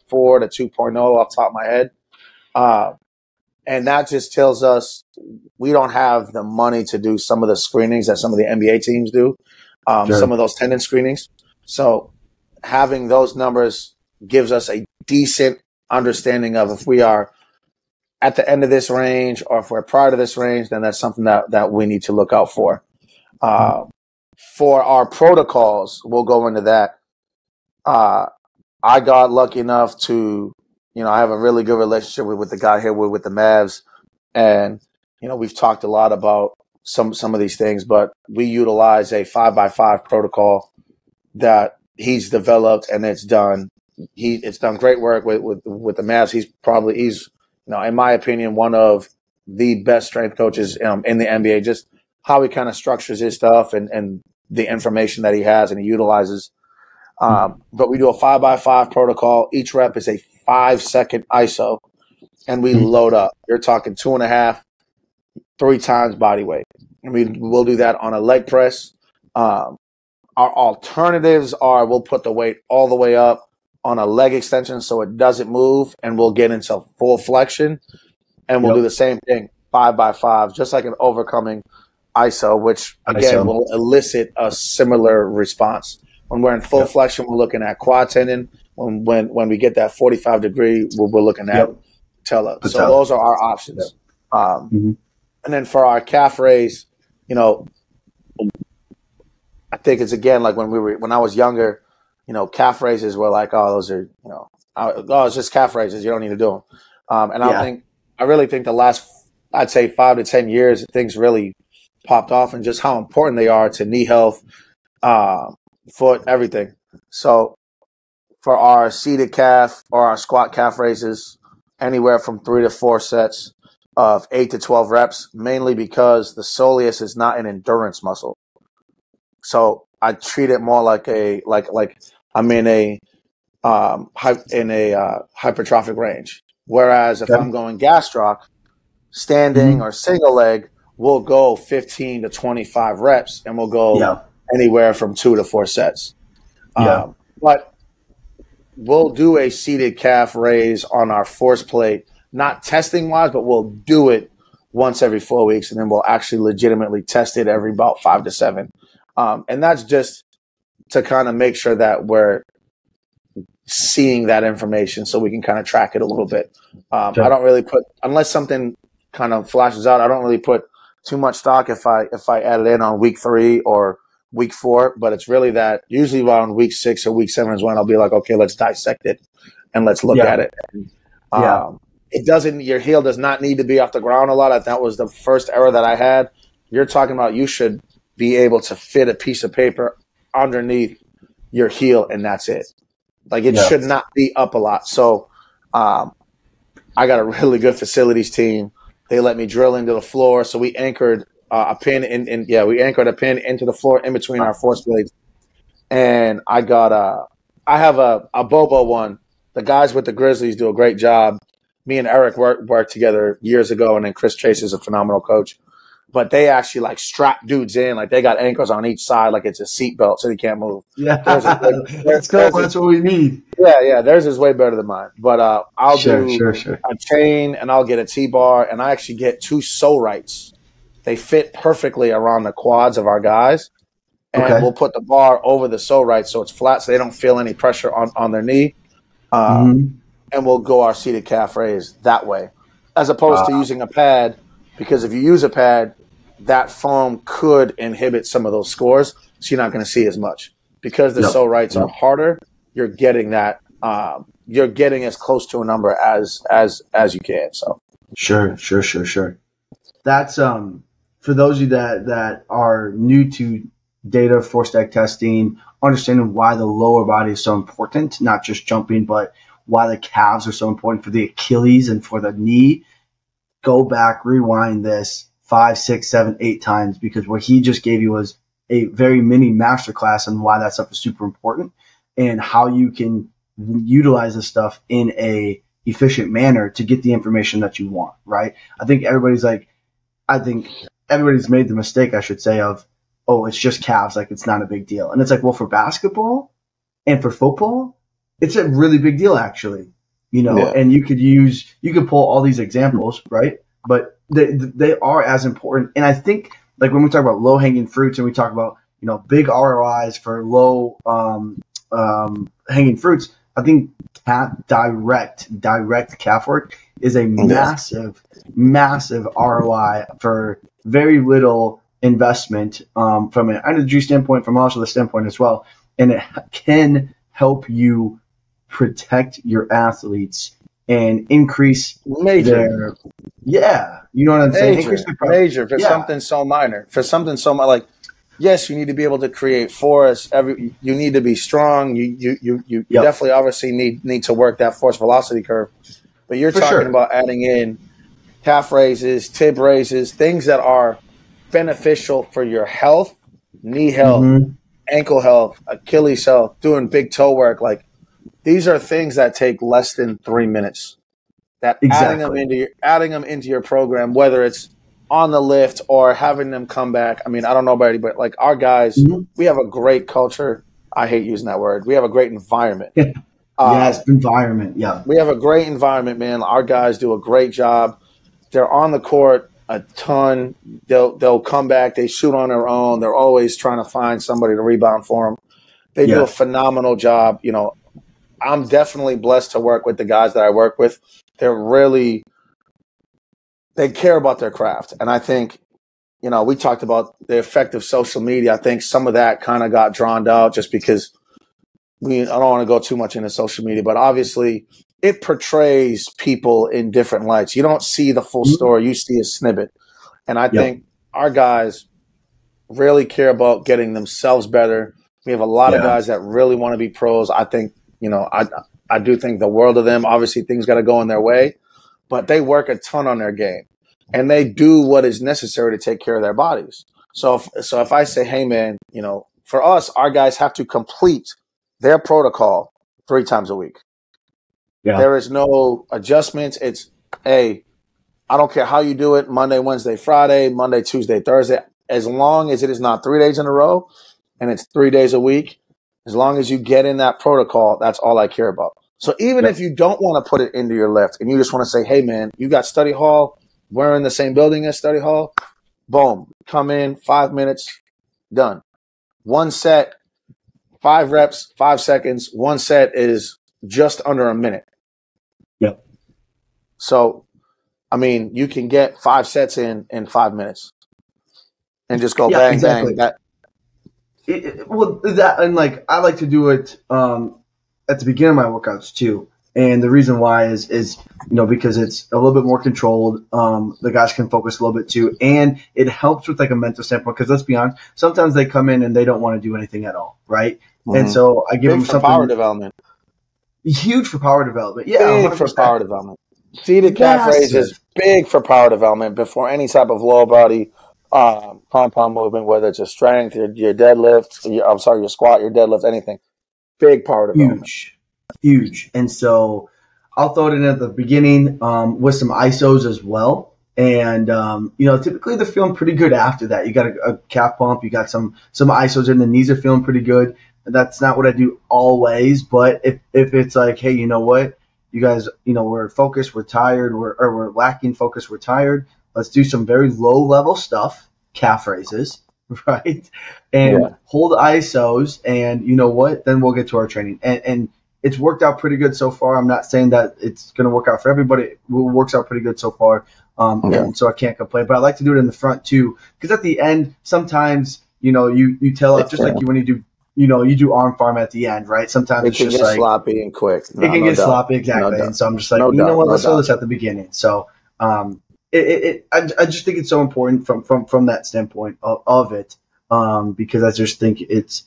to 2.0 off top of my head. Uh, and that just tells us we don't have the money to do some of the screenings that some of the NBA teams do, um, sure. some of those tendon screenings. So having those numbers gives us a decent understanding of if we are at the end of this range or if we're prior to this range, then that's something that, that we need to look out for. Uh, for our protocols, we'll go into that uh, I got lucky enough to, you know, I have a really good relationship with, with the guy here with, with the Mavs. And, you know, we've talked a lot about some, some of these things, but we utilize a five by five protocol that he's developed and it's done. He, it's done great work with, with, with the Mavs. He's probably, he's, you know, in my opinion, one of the best strength coaches um, in the NBA, just how he kind of structures his stuff and, and the information that he has and he utilizes um, but we do a five by five protocol. Each rep is a five second ISO, and we mm-hmm. load up. You're talking two and a half, three times body weight. And we will do that on a leg press. Um, our alternatives are we'll put the weight all the way up on a leg extension so it doesn't move, and we'll get into full flexion, and we'll yep. do the same thing five by five, just like an overcoming ISO, which again ISO. will elicit a similar response. When we're in full yep. flexion, we're looking at quad tendon. When when when we get that 45 degree, we're, we're looking at yep. patella. So those are our options. Yep. Um, mm-hmm. And then for our calf raise, you know, I think it's again like when we were when I was younger, you know, calf raises were like, oh, those are you know, oh, it's just calf raises. You don't need to do them. Um, and yeah. I think I really think the last I'd say five to ten years, things really popped off and just how important they are to knee health, uh, foot, everything. So for our seated calf or our squat calf raises, anywhere from three to four sets of eight to 12 reps, mainly because the soleus is not an endurance muscle. So I treat it more like a, like, like I'm in a, um, in a uh, hypertrophic range. Whereas if okay. I'm going gastroc, standing mm-hmm. or single leg, we'll go 15 to 25 reps and we'll go yeah anywhere from two to four sets. Yeah. Um, but we'll do a seated calf raise on our force plate, not testing wise, but we'll do it once every four weeks, and then we'll actually legitimately test it every about five to seven. Um, and that's just to kind of make sure that we're seeing that information so we can kind of track it a little bit. Um, sure. I don't really put unless something kind of flashes out. I don't really put too much stock if I if I add it in on week three or week four, but it's really that usually around week six or week seven is when I'll be like, okay, let's dissect it and let's look yeah. at it. And, um, yeah. It doesn't, your heel does not need to be off the ground a lot. That was the first error that I had. You're talking about you should be able to fit a piece of paper underneath your heel and that's it. Like it yeah. should not be up a lot. So, um, I got a [LAUGHS] really good facilities team. They let me drill into the floor. So we anchored uh, a pin in, in, yeah, we anchored a pin into the floor in between our force plates. And I got a, I have a, a Bobo one. The guys with the Grizzlies do a great job. Me and Eric worked worked together years ago, and then Chris Chase is a phenomenal coach but they actually like strap dudes in, like they got anchors on each side, like it's a seatbelt, so they can't move. [LAUGHS]
Yeah, that's cool. That's what we need.
Yeah, yeah. Theirs is way better than mine, but uh, I'll
sure,
do
sure, sure.
a chain, and I'll get a T bar, and I actually get two Sorites. They fit perfectly around the quads of our guys, and okay. we'll put the bar over the sole right so it's flat, so they don't feel any pressure on on their knee. Uh, mm-hmm. And we'll go our seated calf raise that way, as opposed to using a pad. Because if you use a pad, that foam could inhibit some of those scores, so you're not going to see as much. Because the yep. Sorites are harder, you're getting that. Um, you're getting as close to a number as as as you can. So
sure, sure, sure, sure. That's um for those of you that that are new to data force stack testing, understanding why the lower body is so important, not just jumping, but why the calves are so important for the Achilles and for the knee. Go back, rewind this, five, six, seven, eight times because what he just gave you was a very mini masterclass on why that stuff is super important and how you can utilize this stuff in a efficient manner to get the information that you want, right? I think everybody's like, I think everybody's made the mistake, I should say, of, oh, it's just calves, like it's not a big deal. And it's like, well, for basketball and for football, it's a really big deal, actually. You know, yeah. and you could use, you could pull all these examples, right? But they they are as important. And I think like when we talk about low hanging fruits and we talk about you know big ROIs for low um, um, hanging fruits, I think cat direct direct calf work is a massive massive ROI for very little investment um, from an energy standpoint, from also the standpoint as well, and it can help you protect your athletes and increase
major. Their,
yeah, you know what I'm
major,
saying?
Major for yeah. something so minor, for something so like. Yes, you need to be able to create force. Every you need to be strong. You you you you yep. definitely obviously need need to work that force velocity curve. But you're for talking sure. about adding in calf raises, tib raises, things that are beneficial for your health, knee health, mm-hmm. ankle health, Achilles health, doing big toe work. Like these are things that take less than three minutes. That exactly. adding them into your, adding them into your program, whether it's on the lift or having them come back. I mean, I don't know about anybody, but like our guys, mm-hmm. we have a great culture. I hate using that word. We have a great environment.
um, yes, environment. Yeah,
we have a great environment, man. Our guys do a great job. They're on the court a ton. They'll they'll come back. They shoot on their own. They're always trying to find somebody to rebound for them. They yeah. do a phenomenal job. You know, I'm definitely blessed to work with the guys that I work with. They're really they care about their craft, and I think you know we talked about the effect of social media. I think some of that kind of got drawn out just because we. I don't want to go too much into social media, but obviously it portrays people in different lights. You don't see the full mm-hmm. story; you see a snippet, and I yep. think our guys really care about getting themselves better. We have a lot yeah. of guys that really want to be pros. I think you know, I I do think the world of them. Obviously, things got to go in their way, but they work a ton on their game, and they do what is necessary to take care of their bodies. So, if, so if I say, hey man, you know, for us, our guys have to complete their protocol three times a week. Yeah. There is no adjustments. It's hey, I don't care how you do it. Monday, Wednesday, Friday, Monday, Tuesday, Thursday. As long as it is not three days in a row, and it's three days a week, as long as you get in that protocol, that's all I care about. So even if you don't want to put it into your lift and you just want to say, hey, man, you got study hall, we're in the same building as study hall, boom, come in, five minutes, done. One set, five reps, five seconds. One set is just under a minute.
Yep.
So, I mean, you can get five sets in in five minutes and just go yeah, bang, exactly. bang. That,
it, well, that and like I like to do it um, at the beginning of my workouts too. And the reason why is is you know because it's a little bit more controlled. Um, the guys can focus a little bit too, and it helps with like a mental standpoint. Because let's be honest, sometimes they come in and they don't want to do anything at all, right? mm-hmm. And so I give
big
them something
power development.
Huge for power development, yeah.
Big 100%. for power development. Seated calf raise is big for power development before any type of lower body um, compound movement, whether it's a strength, your, your deadlift, your, I'm sorry, your squat, your deadlift, anything. Big part of it.
huge, huge. And so I'll throw it in at the beginning um, with some ISOs as well. And um, you know, typically they're feeling pretty good after that. You got a, a calf pump, you got some some ISOs, and the knees are feeling pretty good. That's not what I do always, but if if it's like, hey, you know what, you guys, you know, we're focused, we're tired, we're or we're lacking focus, we're tired. Let's do some very low level stuff, calf raises, [LAUGHS] right? And yeah. hold ISOs, and you know what? Then we'll get to our training. And and it's worked out pretty good so far. I'm not saying that it's going to work out for everybody. It works out pretty good so far. Um, yeah. and so I can't complain. But I like to do it in the front too, because at the end, sometimes you know you you tell it just like you when you do you know you do arm farm at the end, right? Sometimes
it
it's just
like sloppy and quick.
No, it can no get doubt. sloppy exactly, no and so I'm just like, you know what? Let's throw this at the beginning. So um, it, it, it I, I just think it's so important from from from that standpoint of, of it, um, because I just think it's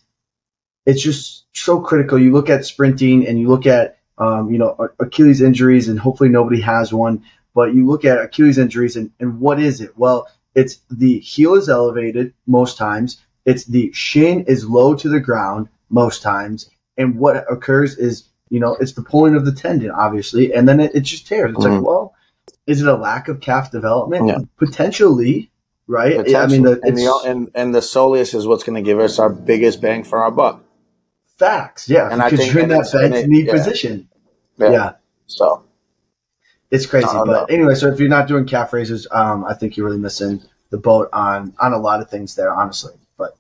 it's just so critical. You look at sprinting and you look at, um, you know, Achilles injuries, and hopefully nobody has one. But you look at Achilles injuries, and, and what is it? Well, it's the heel is elevated most times. It's the shin is low to the ground most times. And what occurs is, you know, it's the pulling of the tendon, obviously, and then it, it just tears. It's mm-hmm. like, well, is it a lack of calf development?
Yeah.
Potentially, right? I mean, the,
and, the, and, and the soleus is what's going to give us our biggest bang for our buck.
Facts, yeah. And because you're in that bent knee yeah. position. Yeah. yeah.
So
it's crazy. But know. anyway, so if you're not doing calf raises, um, I think you're really missing the boat on on a lot of things there, honestly. But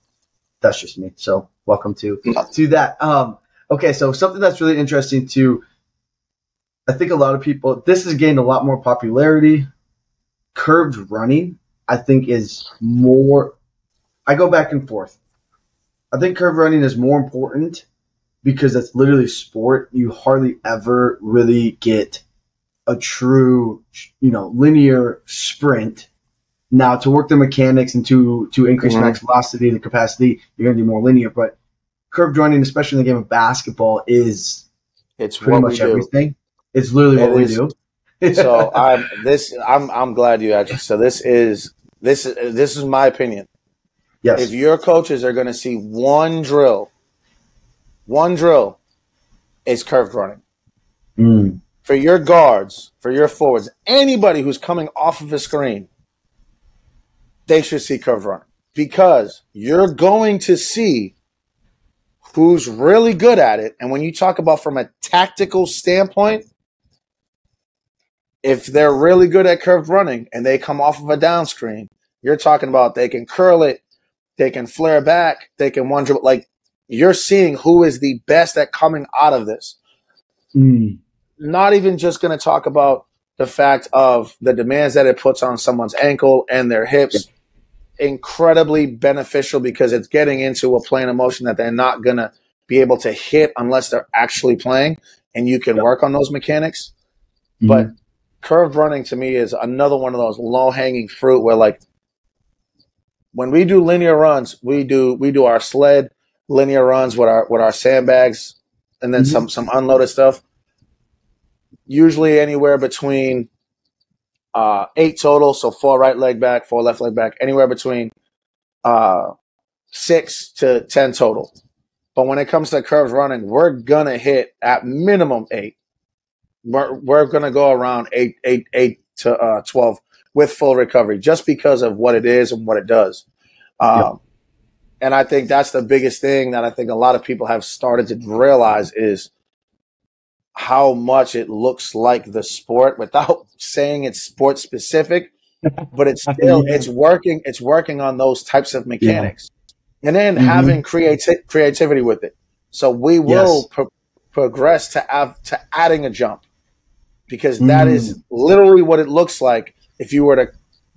that's just me. So welcome to to that. Um, okay, so something that's really interesting too. I think a lot of people this has gained a lot more popularity. Curved running, I think, is more. I go back and forth. I think curve running is more important because it's literally sport. You hardly ever really get a true, you know, linear sprint. Now to work the mechanics and to to increase mm-hmm. max velocity and capacity, you're gonna do more linear. But curved running, especially in the game of basketball, is
it's
pretty much everything. It's literally it what is. we
do. [LAUGHS] so I'm this. I'm I'm glad you actually. So this is this is this is my opinion.
Yes.
If your coaches are going to see one drill, one drill is curved running.
Mm.
For your guards, for your forwards, anybody who's coming off of a screen, they should see curved running because you're going to see who's really good at it. And when you talk about from a tactical standpoint, if they're really good at curved running and they come off of a down screen, you're talking about they can curl it, they can flare back. They can one dribble. Like you're seeing who is the best at coming out of this.
Mm.
Not even just going to talk about the fact of the demands that it puts on someone's ankle and their hips. Incredibly beneficial because it's getting into a plane of motion that they're not going to be able to hit unless they're actually playing, and you can work on those mechanics. Mm-hmm. But curved running to me is another one of those low hanging fruit where like when we do linear runs, we do we do our sled linear runs with our with our sandbags and then mm-hmm. some some unloaded stuff. Usually anywhere between uh, eight total, so four right leg back, four left leg back, anywhere between uh, six to ten total. But when it comes to curves running, we're gonna hit at minimum eight. We're we're gonna go around eight eight eight to uh, twelve with full recovery just because of what it is and what it does. Um, yep. And I think that's the biggest thing that I think a lot of people have started to realize is how much it looks like the sport without [LAUGHS] saying it's sport specific, [LAUGHS] but it's still, it's working, it's working on those types of mechanics yeah. and then mm-hmm. having creati- creativity with it. So we will yes. pro- progress to have, to adding a jump because that is literally what it looks like if you were to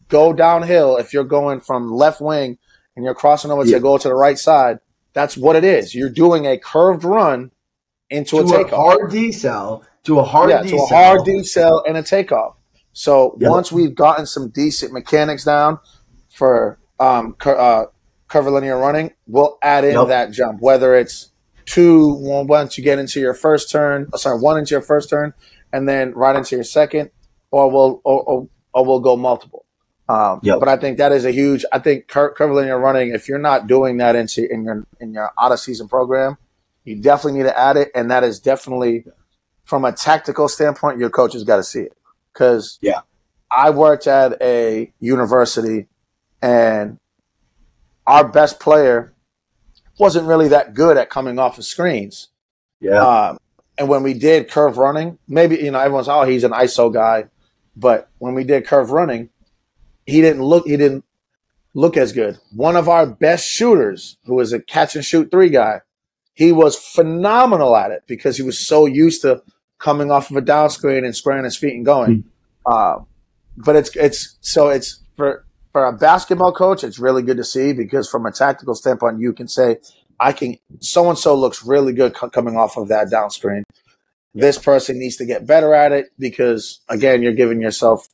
go downhill, if you're going from left wing and you're crossing over yeah. to go to the right side, that's what it is. You're doing a curved run into
to
a takeoff.
A hard decel to a hard
yeah,
decel.
to a hard decel and a takeoff. So yep. once we've gotten some decent mechanics down for um, cur- uh, curvilinear running, we'll add in yep. that jump. Whether it's two, once you get into your first turn, oh, sorry, one into your first turn, and then right into your second, or we'll or, or or we'll go multiple. Um, yep. But I think that is a huge. I think cur- curvilinear running. If you're not doing that into in your in your out of season program, you definitely need to add it, and that is definitely from a tactical standpoint. Your coach has got to see it because
yeah,
I worked at a university, and our best player wasn't really that good at coming off of screens.
Yeah.
Um, and when we did curve running, maybe you know everyone's oh he's an ISO guy, but when we did curve running, he didn't look he didn't look as good. One of our best shooters, who was a catch and shoot three guy, he was phenomenal at it because he was so used to coming off of a down screen and squaring his feet and going. Mm-hmm. Uh, but it's it's so it's for for a basketball coach, it's really good to see because from a tactical standpoint, you can say, I can so and so looks really good co- coming off of that down screen. This person needs to get better at it because again, you're giving yourself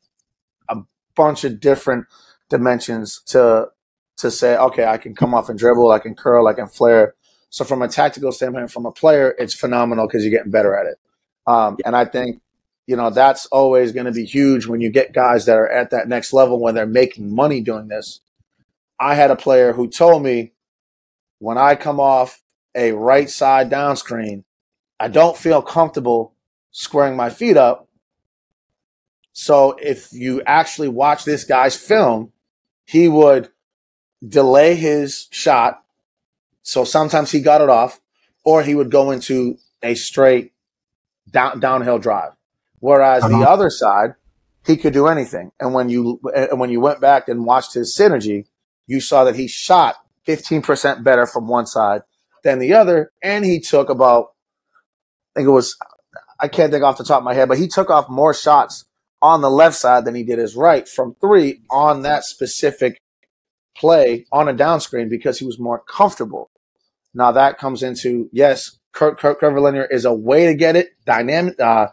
a bunch of different dimensions to to say, okay, I can come off and dribble, I can curl, I can flare. So from a tactical standpoint, from a player, it's phenomenal because you're getting better at it. Um, and I think you know that's always going to be huge when you get guys that are at that next level when they're making money doing this. I had a player who told me when I come off a right side down screen, I don't feel comfortable squaring my feet up. So if you actually watch this guy's film, he would delay his shot. So sometimes he got it off, or he would go into a straight down, downhill drive. Whereas uh-huh. the other side, he could do anything. And when you and when you went back and watched his synergy, you saw that he shot 15% better from one side than the other, and he took about I think it was I can't think off the top of my head, but he took off more shots on the left side than he did his right from three on that specific play on a down screen because he was more comfortable. Now that comes into yes, Kurt, Kurt is a way to get it dynamic, uh,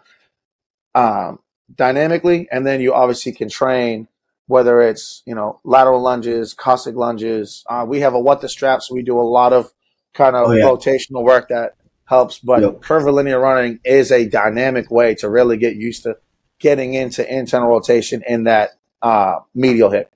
um, dynamically, and then you obviously can train whether it's you know lateral lunges, Cossack lunges. Uh, we have a what the straps. So we do a lot of kind of oh, yeah. rotational work that helps. But yep. curvilinear running is a dynamic way to really get used to getting into internal rotation in that uh, medial hip.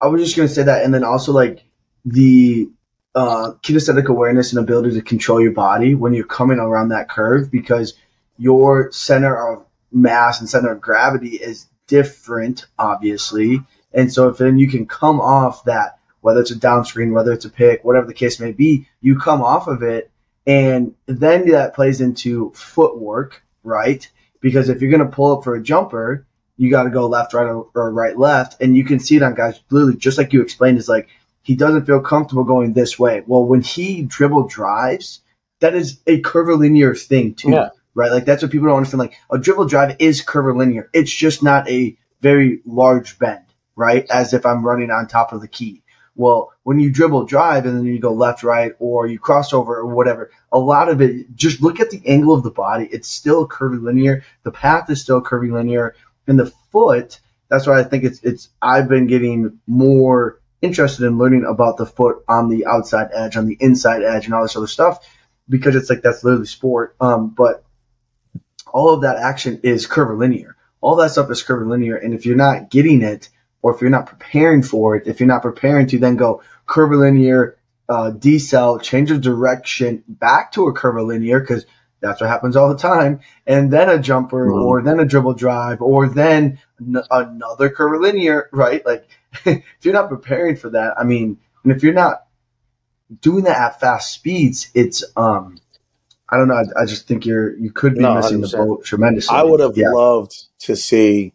I was just gonna say that, and then also like the uh, kinesthetic awareness and ability to control your body when you're coming around that curve because your center of mass and center of gravity is different, obviously. And so if then you can come off that, whether it's a down screen, whether it's a pick, whatever the case may be, you come off of it, and then that plays into footwork, right? Because if you're going to pull up for a jumper, you got to go left, right, or, right, left, and you can see it on guys. Literally, just like you explained, is like he doesn't feel comfortable going this way. Well, when he dribble drives, that is a curvilinear thing too. Yeah right? Like that's what people don't understand. Like a dribble drive is curvilinear. It's just not a very large bend, right? As if I'm running on top of the key. Well, when you dribble drive and then you go left, right, or you cross over or whatever, a lot of it, just look at the angle of the body. It's still curvilinear. The path is still curvilinear. And the foot, that's why I think it's, it's, I've been getting more interested in learning about the foot on the outside edge, on the inside edge, and all this other stuff because it's like that's literally sport. Um, but all of that action is curvilinear. All that stuff is curvilinear. And if you're not getting it, or if you're not preparing for it, if you're not preparing to then go curvilinear, uh, decel, change of direction back to a curvilinear, because that's what happens all the time, and then a jumper, mm-hmm. or then a dribble drive, or then n- another curvilinear, right? Like, [LAUGHS] if you're not preparing for that, I mean, and if you're not doing that at fast speeds, it's um, I don't know. I, I, just think you're you could be no, missing 100%. the boat tremendously.
I would have yeah. loved to see.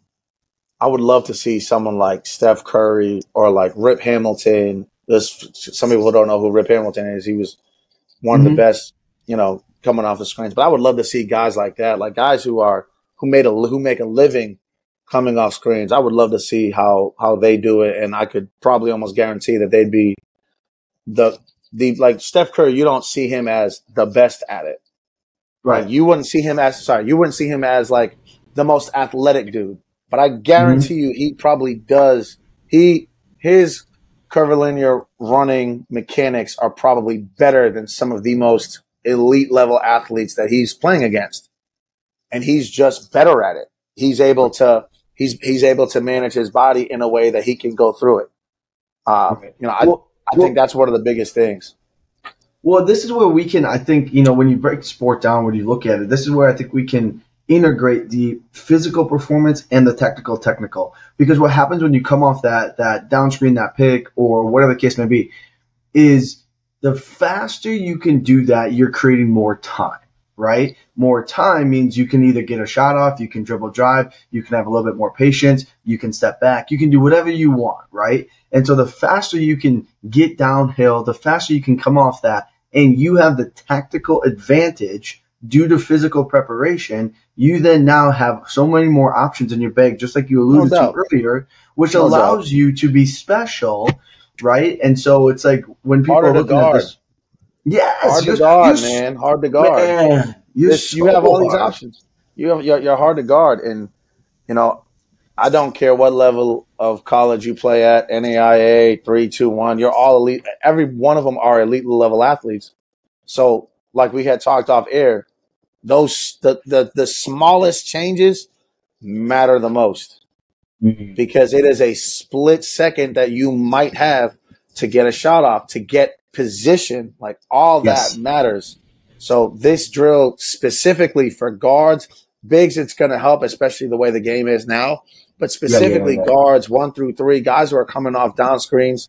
I would love to see someone like Steph Curry or like Rip Hamilton. There's some people don't know who Rip Hamilton is. He was one mm-hmm. of the mm-hmm. best, you know, coming off the screens. But I would love to see guys like that, like guys who are who made a who make a living coming off screens. I would love to see how how they do it, and I could probably almost guarantee that they'd be the the like Steph Curry. You don't see him as the best at it. Right. Like, you wouldn't see him as sorry, you wouldn't see him as like the most athletic dude. But I guarantee mm-hmm. you he probably does he his curvilinear running mechanics are probably better than some of the most elite level athletes that he's playing against. And he's just better at it. He's able to he's he's able to manage his body in a way that he can go through it. Um, you know, I, well, I think that's one of the biggest things.
Well, this is where we can, I think, you know, when you break sport down, when you look at it, this is where I think we can integrate the physical performance and the technical technical. Because what happens when you come off that that downscreen, that pick, or whatever the case may be, is the faster you can do that, you're creating more time right? More time means you can either get a shot off, you can dribble drive, you can have a little bit more patience, you can step back, you can do whatever you want, right? And so the faster you can get downhill, the faster you can come off that, and you have the tactical advantage due to physical preparation, you then now have so many more options in your bag, just like you alluded no to earlier, which no allows doubt. you to be special, right? And so it's like when people are looking at this Yes,
hard to guard, man. Hard to guard. Man, this, so you have all these options. You have you're, you're hard to guard, and you know I don't care what level of college you play at, NAIA, three, two, one. You're all elite. Every one of them are elite level athletes. So, like we had talked off air, those the the, the smallest changes matter the most mm-hmm. because it is a split second that you might have to get a shot off, to get position, like all yes. that matters. So this drill specifically for guards, bigs, it's going to help, especially the way the game is now. But specifically, yeah, yeah, yeah. guards one through three, guys who are coming off down screens,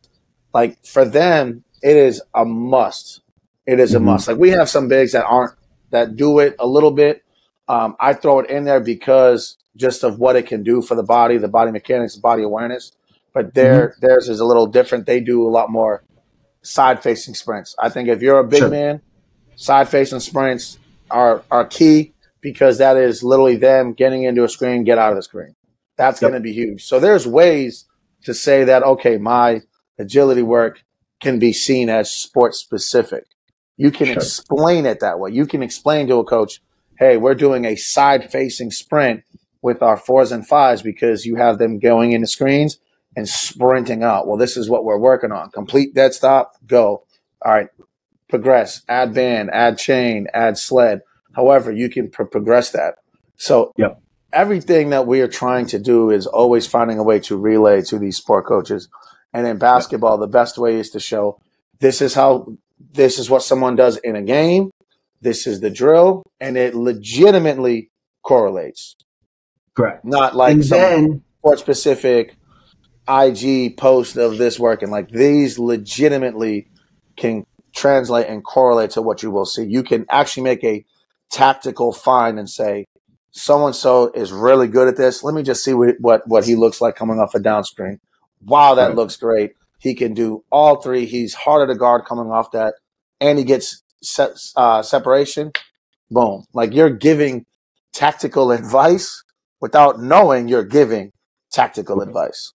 like for them, it is a must. It is mm-hmm. a must. Like we have some bigs that aren't that do it a little bit. Um, I throw it in there because just of what it can do for the body, the body mechanics, the body awareness. But their mm-hmm. theirs is a little different. They do a lot more side facing sprints. I think if you're a big sure. man, side facing sprints are are key because that is literally them getting into a screen, get out of the screen. That's yep. going to be huge. So there's ways to say that okay, my agility work can be seen as sport specific. You can sure. explain it that way. You can explain to a coach, "Hey, we're doing a side facing sprint with our fours and fives because you have them going into screens and sprinting out. Well, this is what we're working on. Complete dead stop, go. All right, progress, add band, add chain, add sled. However, you can pro- progress that. So, yep. everything that we are trying to do is always finding a way to relay to these sport coaches. And in basketball, the best way is to show this is how this is what someone does in a game. This is the drill, and it legitimately correlates.
Correct.
Not like and some then, sport specific IG post of this work, and like these legitimately can translate and correlate to what you will see. You can actually make a tactical find and say, so and so is really good at this. Let me just see what, what, what he looks like coming off a down screen. Wow, that right. looks great. He can do all three. He's harder to guard coming off that, and he gets set, uh, separation. Boom! Like you're giving tactical [LAUGHS] advice without knowing you're giving tactical advice.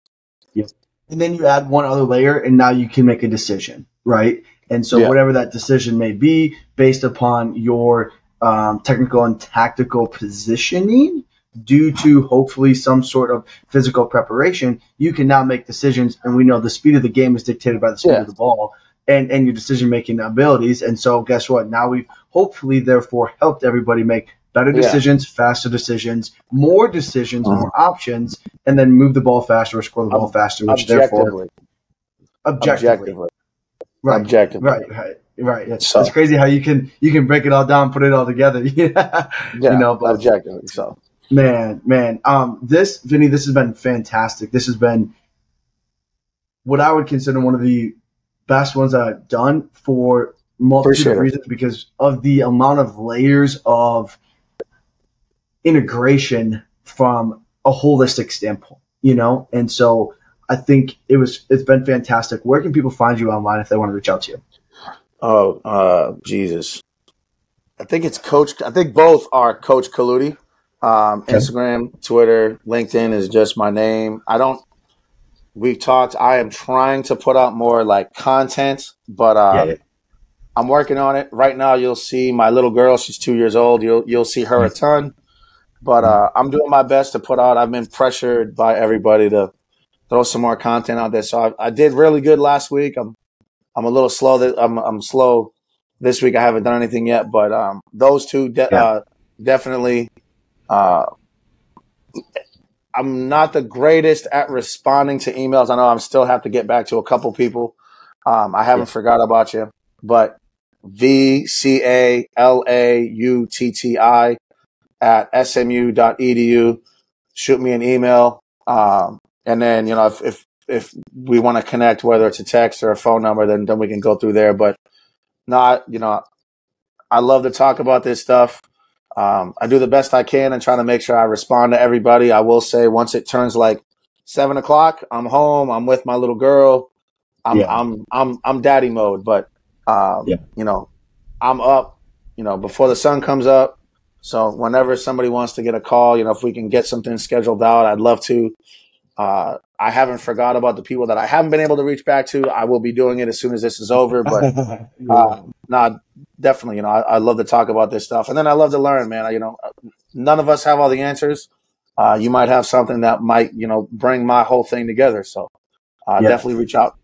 Yep. And then you add one other layer, and now you can make a decision, right? And so, yeah. whatever that decision may be, based upon your um, technical and tactical positioning, due to hopefully some sort of physical preparation, you can now make decisions. And we know the speed of the game is dictated by the speed yeah. of the ball and, and your decision making abilities. And so, guess what? Now we've hopefully, therefore, helped everybody make better decisions, yeah. faster decisions, more decisions, uh-huh. more options, and then move the ball faster or score the ball faster, which therefore objectively. objectively. Right. Objectively. Right, right. Right. It's, so, it's crazy how you can you can break it all down, put it all together. [LAUGHS] yeah.
You know, but, objectively. So
man, man. Um this Vinnie, this has been fantastic. This has been what I would consider one of the best ones that I've done for multiple sure. reasons because of the amount of layers of integration from a holistic standpoint, you know? And so I think it was it's been fantastic. Where can people find you online if they want to reach out to you?
Oh, uh, Jesus. I think it's Coach. I think both are Coach Calautti. Um, okay. Instagram, Twitter, LinkedIn is just my name. I don't. We've talked. I am trying to put out more like content, but uh, yeah, yeah. I'm working on it right now. You'll see my little girl. She's two years old. You'll you'll see her a ton. But uh, I'm doing my best to put out. I've been pressured by everybody to throw some more content out there. So I, I did really good last week. I'm I'm a little slow. That I'm I'm slow this week. I haven't done anything yet, but um, those two de- yeah. uh, definitely. Uh, I'm not the greatest at responding to emails. I know I'm still have to get back to a couple people. Um, I haven't yeah. forgot about you, but V C A L A U T T I at smu.edu. Shoot me an email. Um, and then, you know, if, if, if we want to connect, whether it's a text or a phone number, then, then we can go through there. But not, you know, I love to talk about this stuff. Um, I do the best I can and try to make sure I respond to everybody. I will say once it turns like seven o'clock, I'm home. I'm with my little girl. I'm yeah. I'm I'm I'm daddy mode, but um, yeah. you know, I'm up. You know, before the sun comes up. So whenever somebody wants to get a call, you know, if we can get something scheduled out, I'd love to. Uh, I haven't forgot about the people that I haven't been able to reach back to. I will be doing it as soon as this is over. But [LAUGHS] uh, no, definitely, you know, I, I, love to talk about this stuff, and then I love to learn, man. I, you know, none of us have all the answers. Uh, you might have something that might, you know, bring my whole thing together. So uh, yeah. definitely reach out.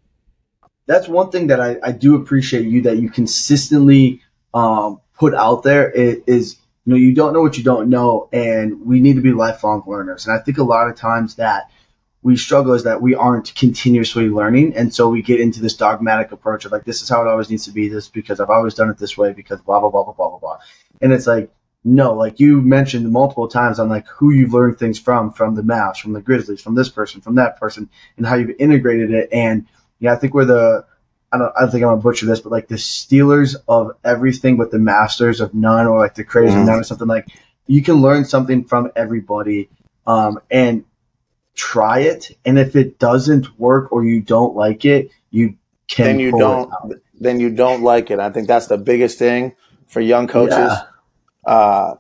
That's one thing that I, I do appreciate you that you consistently um, put out there is, you know, you don't know what you don't know, and we need to be lifelong learners. And I think a lot of times that we struggle is that we aren't continuously learning. And so we get into this dogmatic approach of like, this is how it always needs to be this because I've always done it this way because blah, blah, blah, blah, blah, blah, blah. And it's like, no, like you mentioned multiple times on like who you've learned things from, from the Mavs, from the Grizzlies, from this person, from that person, and how you've integrated it. And yeah, I think we're the, I don't, I don't think I'm gonna butcher this, but like the Steelers of everything, but the masters of none, or like the crazy mm-hmm. none, or something like. You can learn something from everybody, um, and try it, and if it doesn't work or you don't like it, you can.
Then you don't. Then you don't like it. I think that's the biggest thing for young coaches. Yeah. Uh,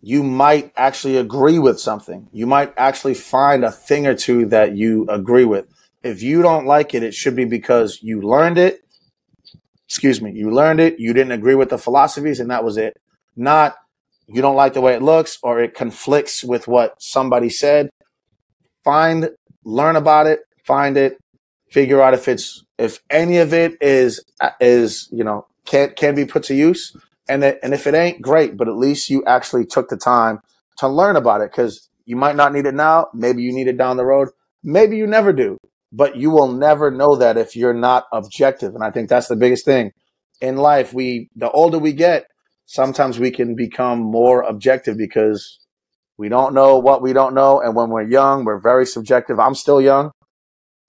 you might actually agree with something. You might actually find a thing or two that you agree with. If you don't like it, it should be because you learned it. Excuse me, you learned it. You didn't agree with the philosophies, and that was it. Not you don't like the way it looks or it conflicts with what somebody said find, learn about it, find it, figure out if it's if any of it is is you know can can be put to use, and it, and if it ain't, great. But at least you actually took the time to learn about it because you might not need it now. Maybe you need it down the road. Maybe you never do. But you will never know that if you're not objective. And I think that's the biggest thing in life. We the older we get, sometimes we can become more objective because we don't know what we don't know. And when we're young, we're very subjective. I'm still young,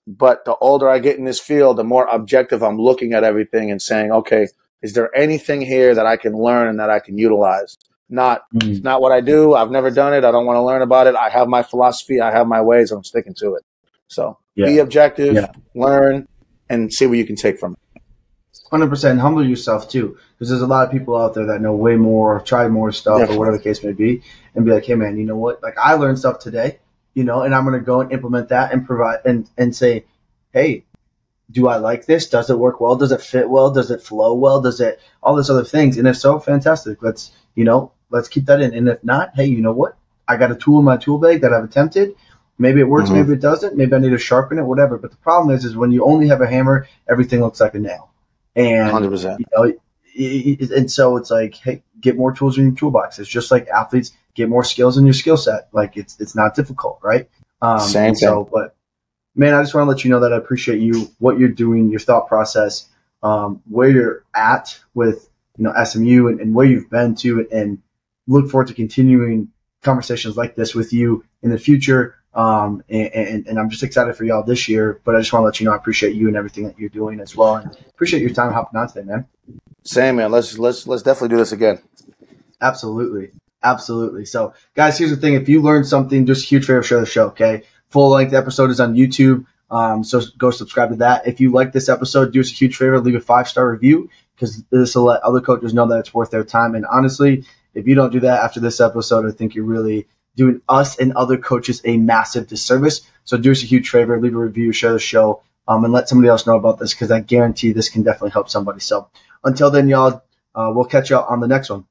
but the older I get in this field, the more objective I'm looking at everything and saying, okay, is there anything here that I can learn and that I can utilize? Not, mm. it's not what I do. I've never done it. I don't want to learn about it. I have my philosophy. I have my ways. I'm sticking to it. So yeah. be objective, yeah. learn, and see what you can take from it.
Hundred percent. Humble yourself too, because there's a lot of people out there that know way more, tried more stuff, Definitely. or whatever the case may be, and be like, "Hey, man, you know what? Like, I learned stuff today, you know, and I'm gonna go and implement that and provide and and say, hey, do I like this? Does it work well? Does it fit well? Does it flow well? Does it all this other things? And if so, fantastic. Let's you know, let's keep that in. And if not, hey, you know what? I got a tool in my tool bag that I've attempted. Maybe it works, mm-hmm. maybe it doesn't. Maybe I need to sharpen it, whatever. But the problem is, is when you only have a hammer, everything looks like a nail. And 100%. You know, and so it's like, hey, get more tools in your toolbox. It's just like athletes get more skills in your skill set. Like it's it's not difficult, right? Um, Same thing. So, but man, I just want to let you know that I appreciate you, what you're doing, your thought process, um, where you're at with you know SMU and, and where you've been to, and look forward to continuing conversations like this with you in the future. Um, and, and, and, I'm just excited for y'all this year, but I just want to let you know I appreciate you and everything that you're doing as well, and appreciate your time hopping on today, man.
Same, man. Let's let's let's definitely do this again.
Absolutely, absolutely. So, guys, here's the thing: if you learned something, just a huge favor, share the show. Okay, full length episode is on YouTube, um, so go subscribe to that. If you like this episode, do us a huge favor, leave a five star review because this will let other coaches know that it's worth their time. And honestly, if you don't do that after this episode, I think you're really doing us and other coaches a massive disservice. So do us a huge favor, leave a review, share the show, um, and let somebody else know about this because I guarantee this can definitely help somebody. So until then, y'all, uh, we'll catch y'all on the next one.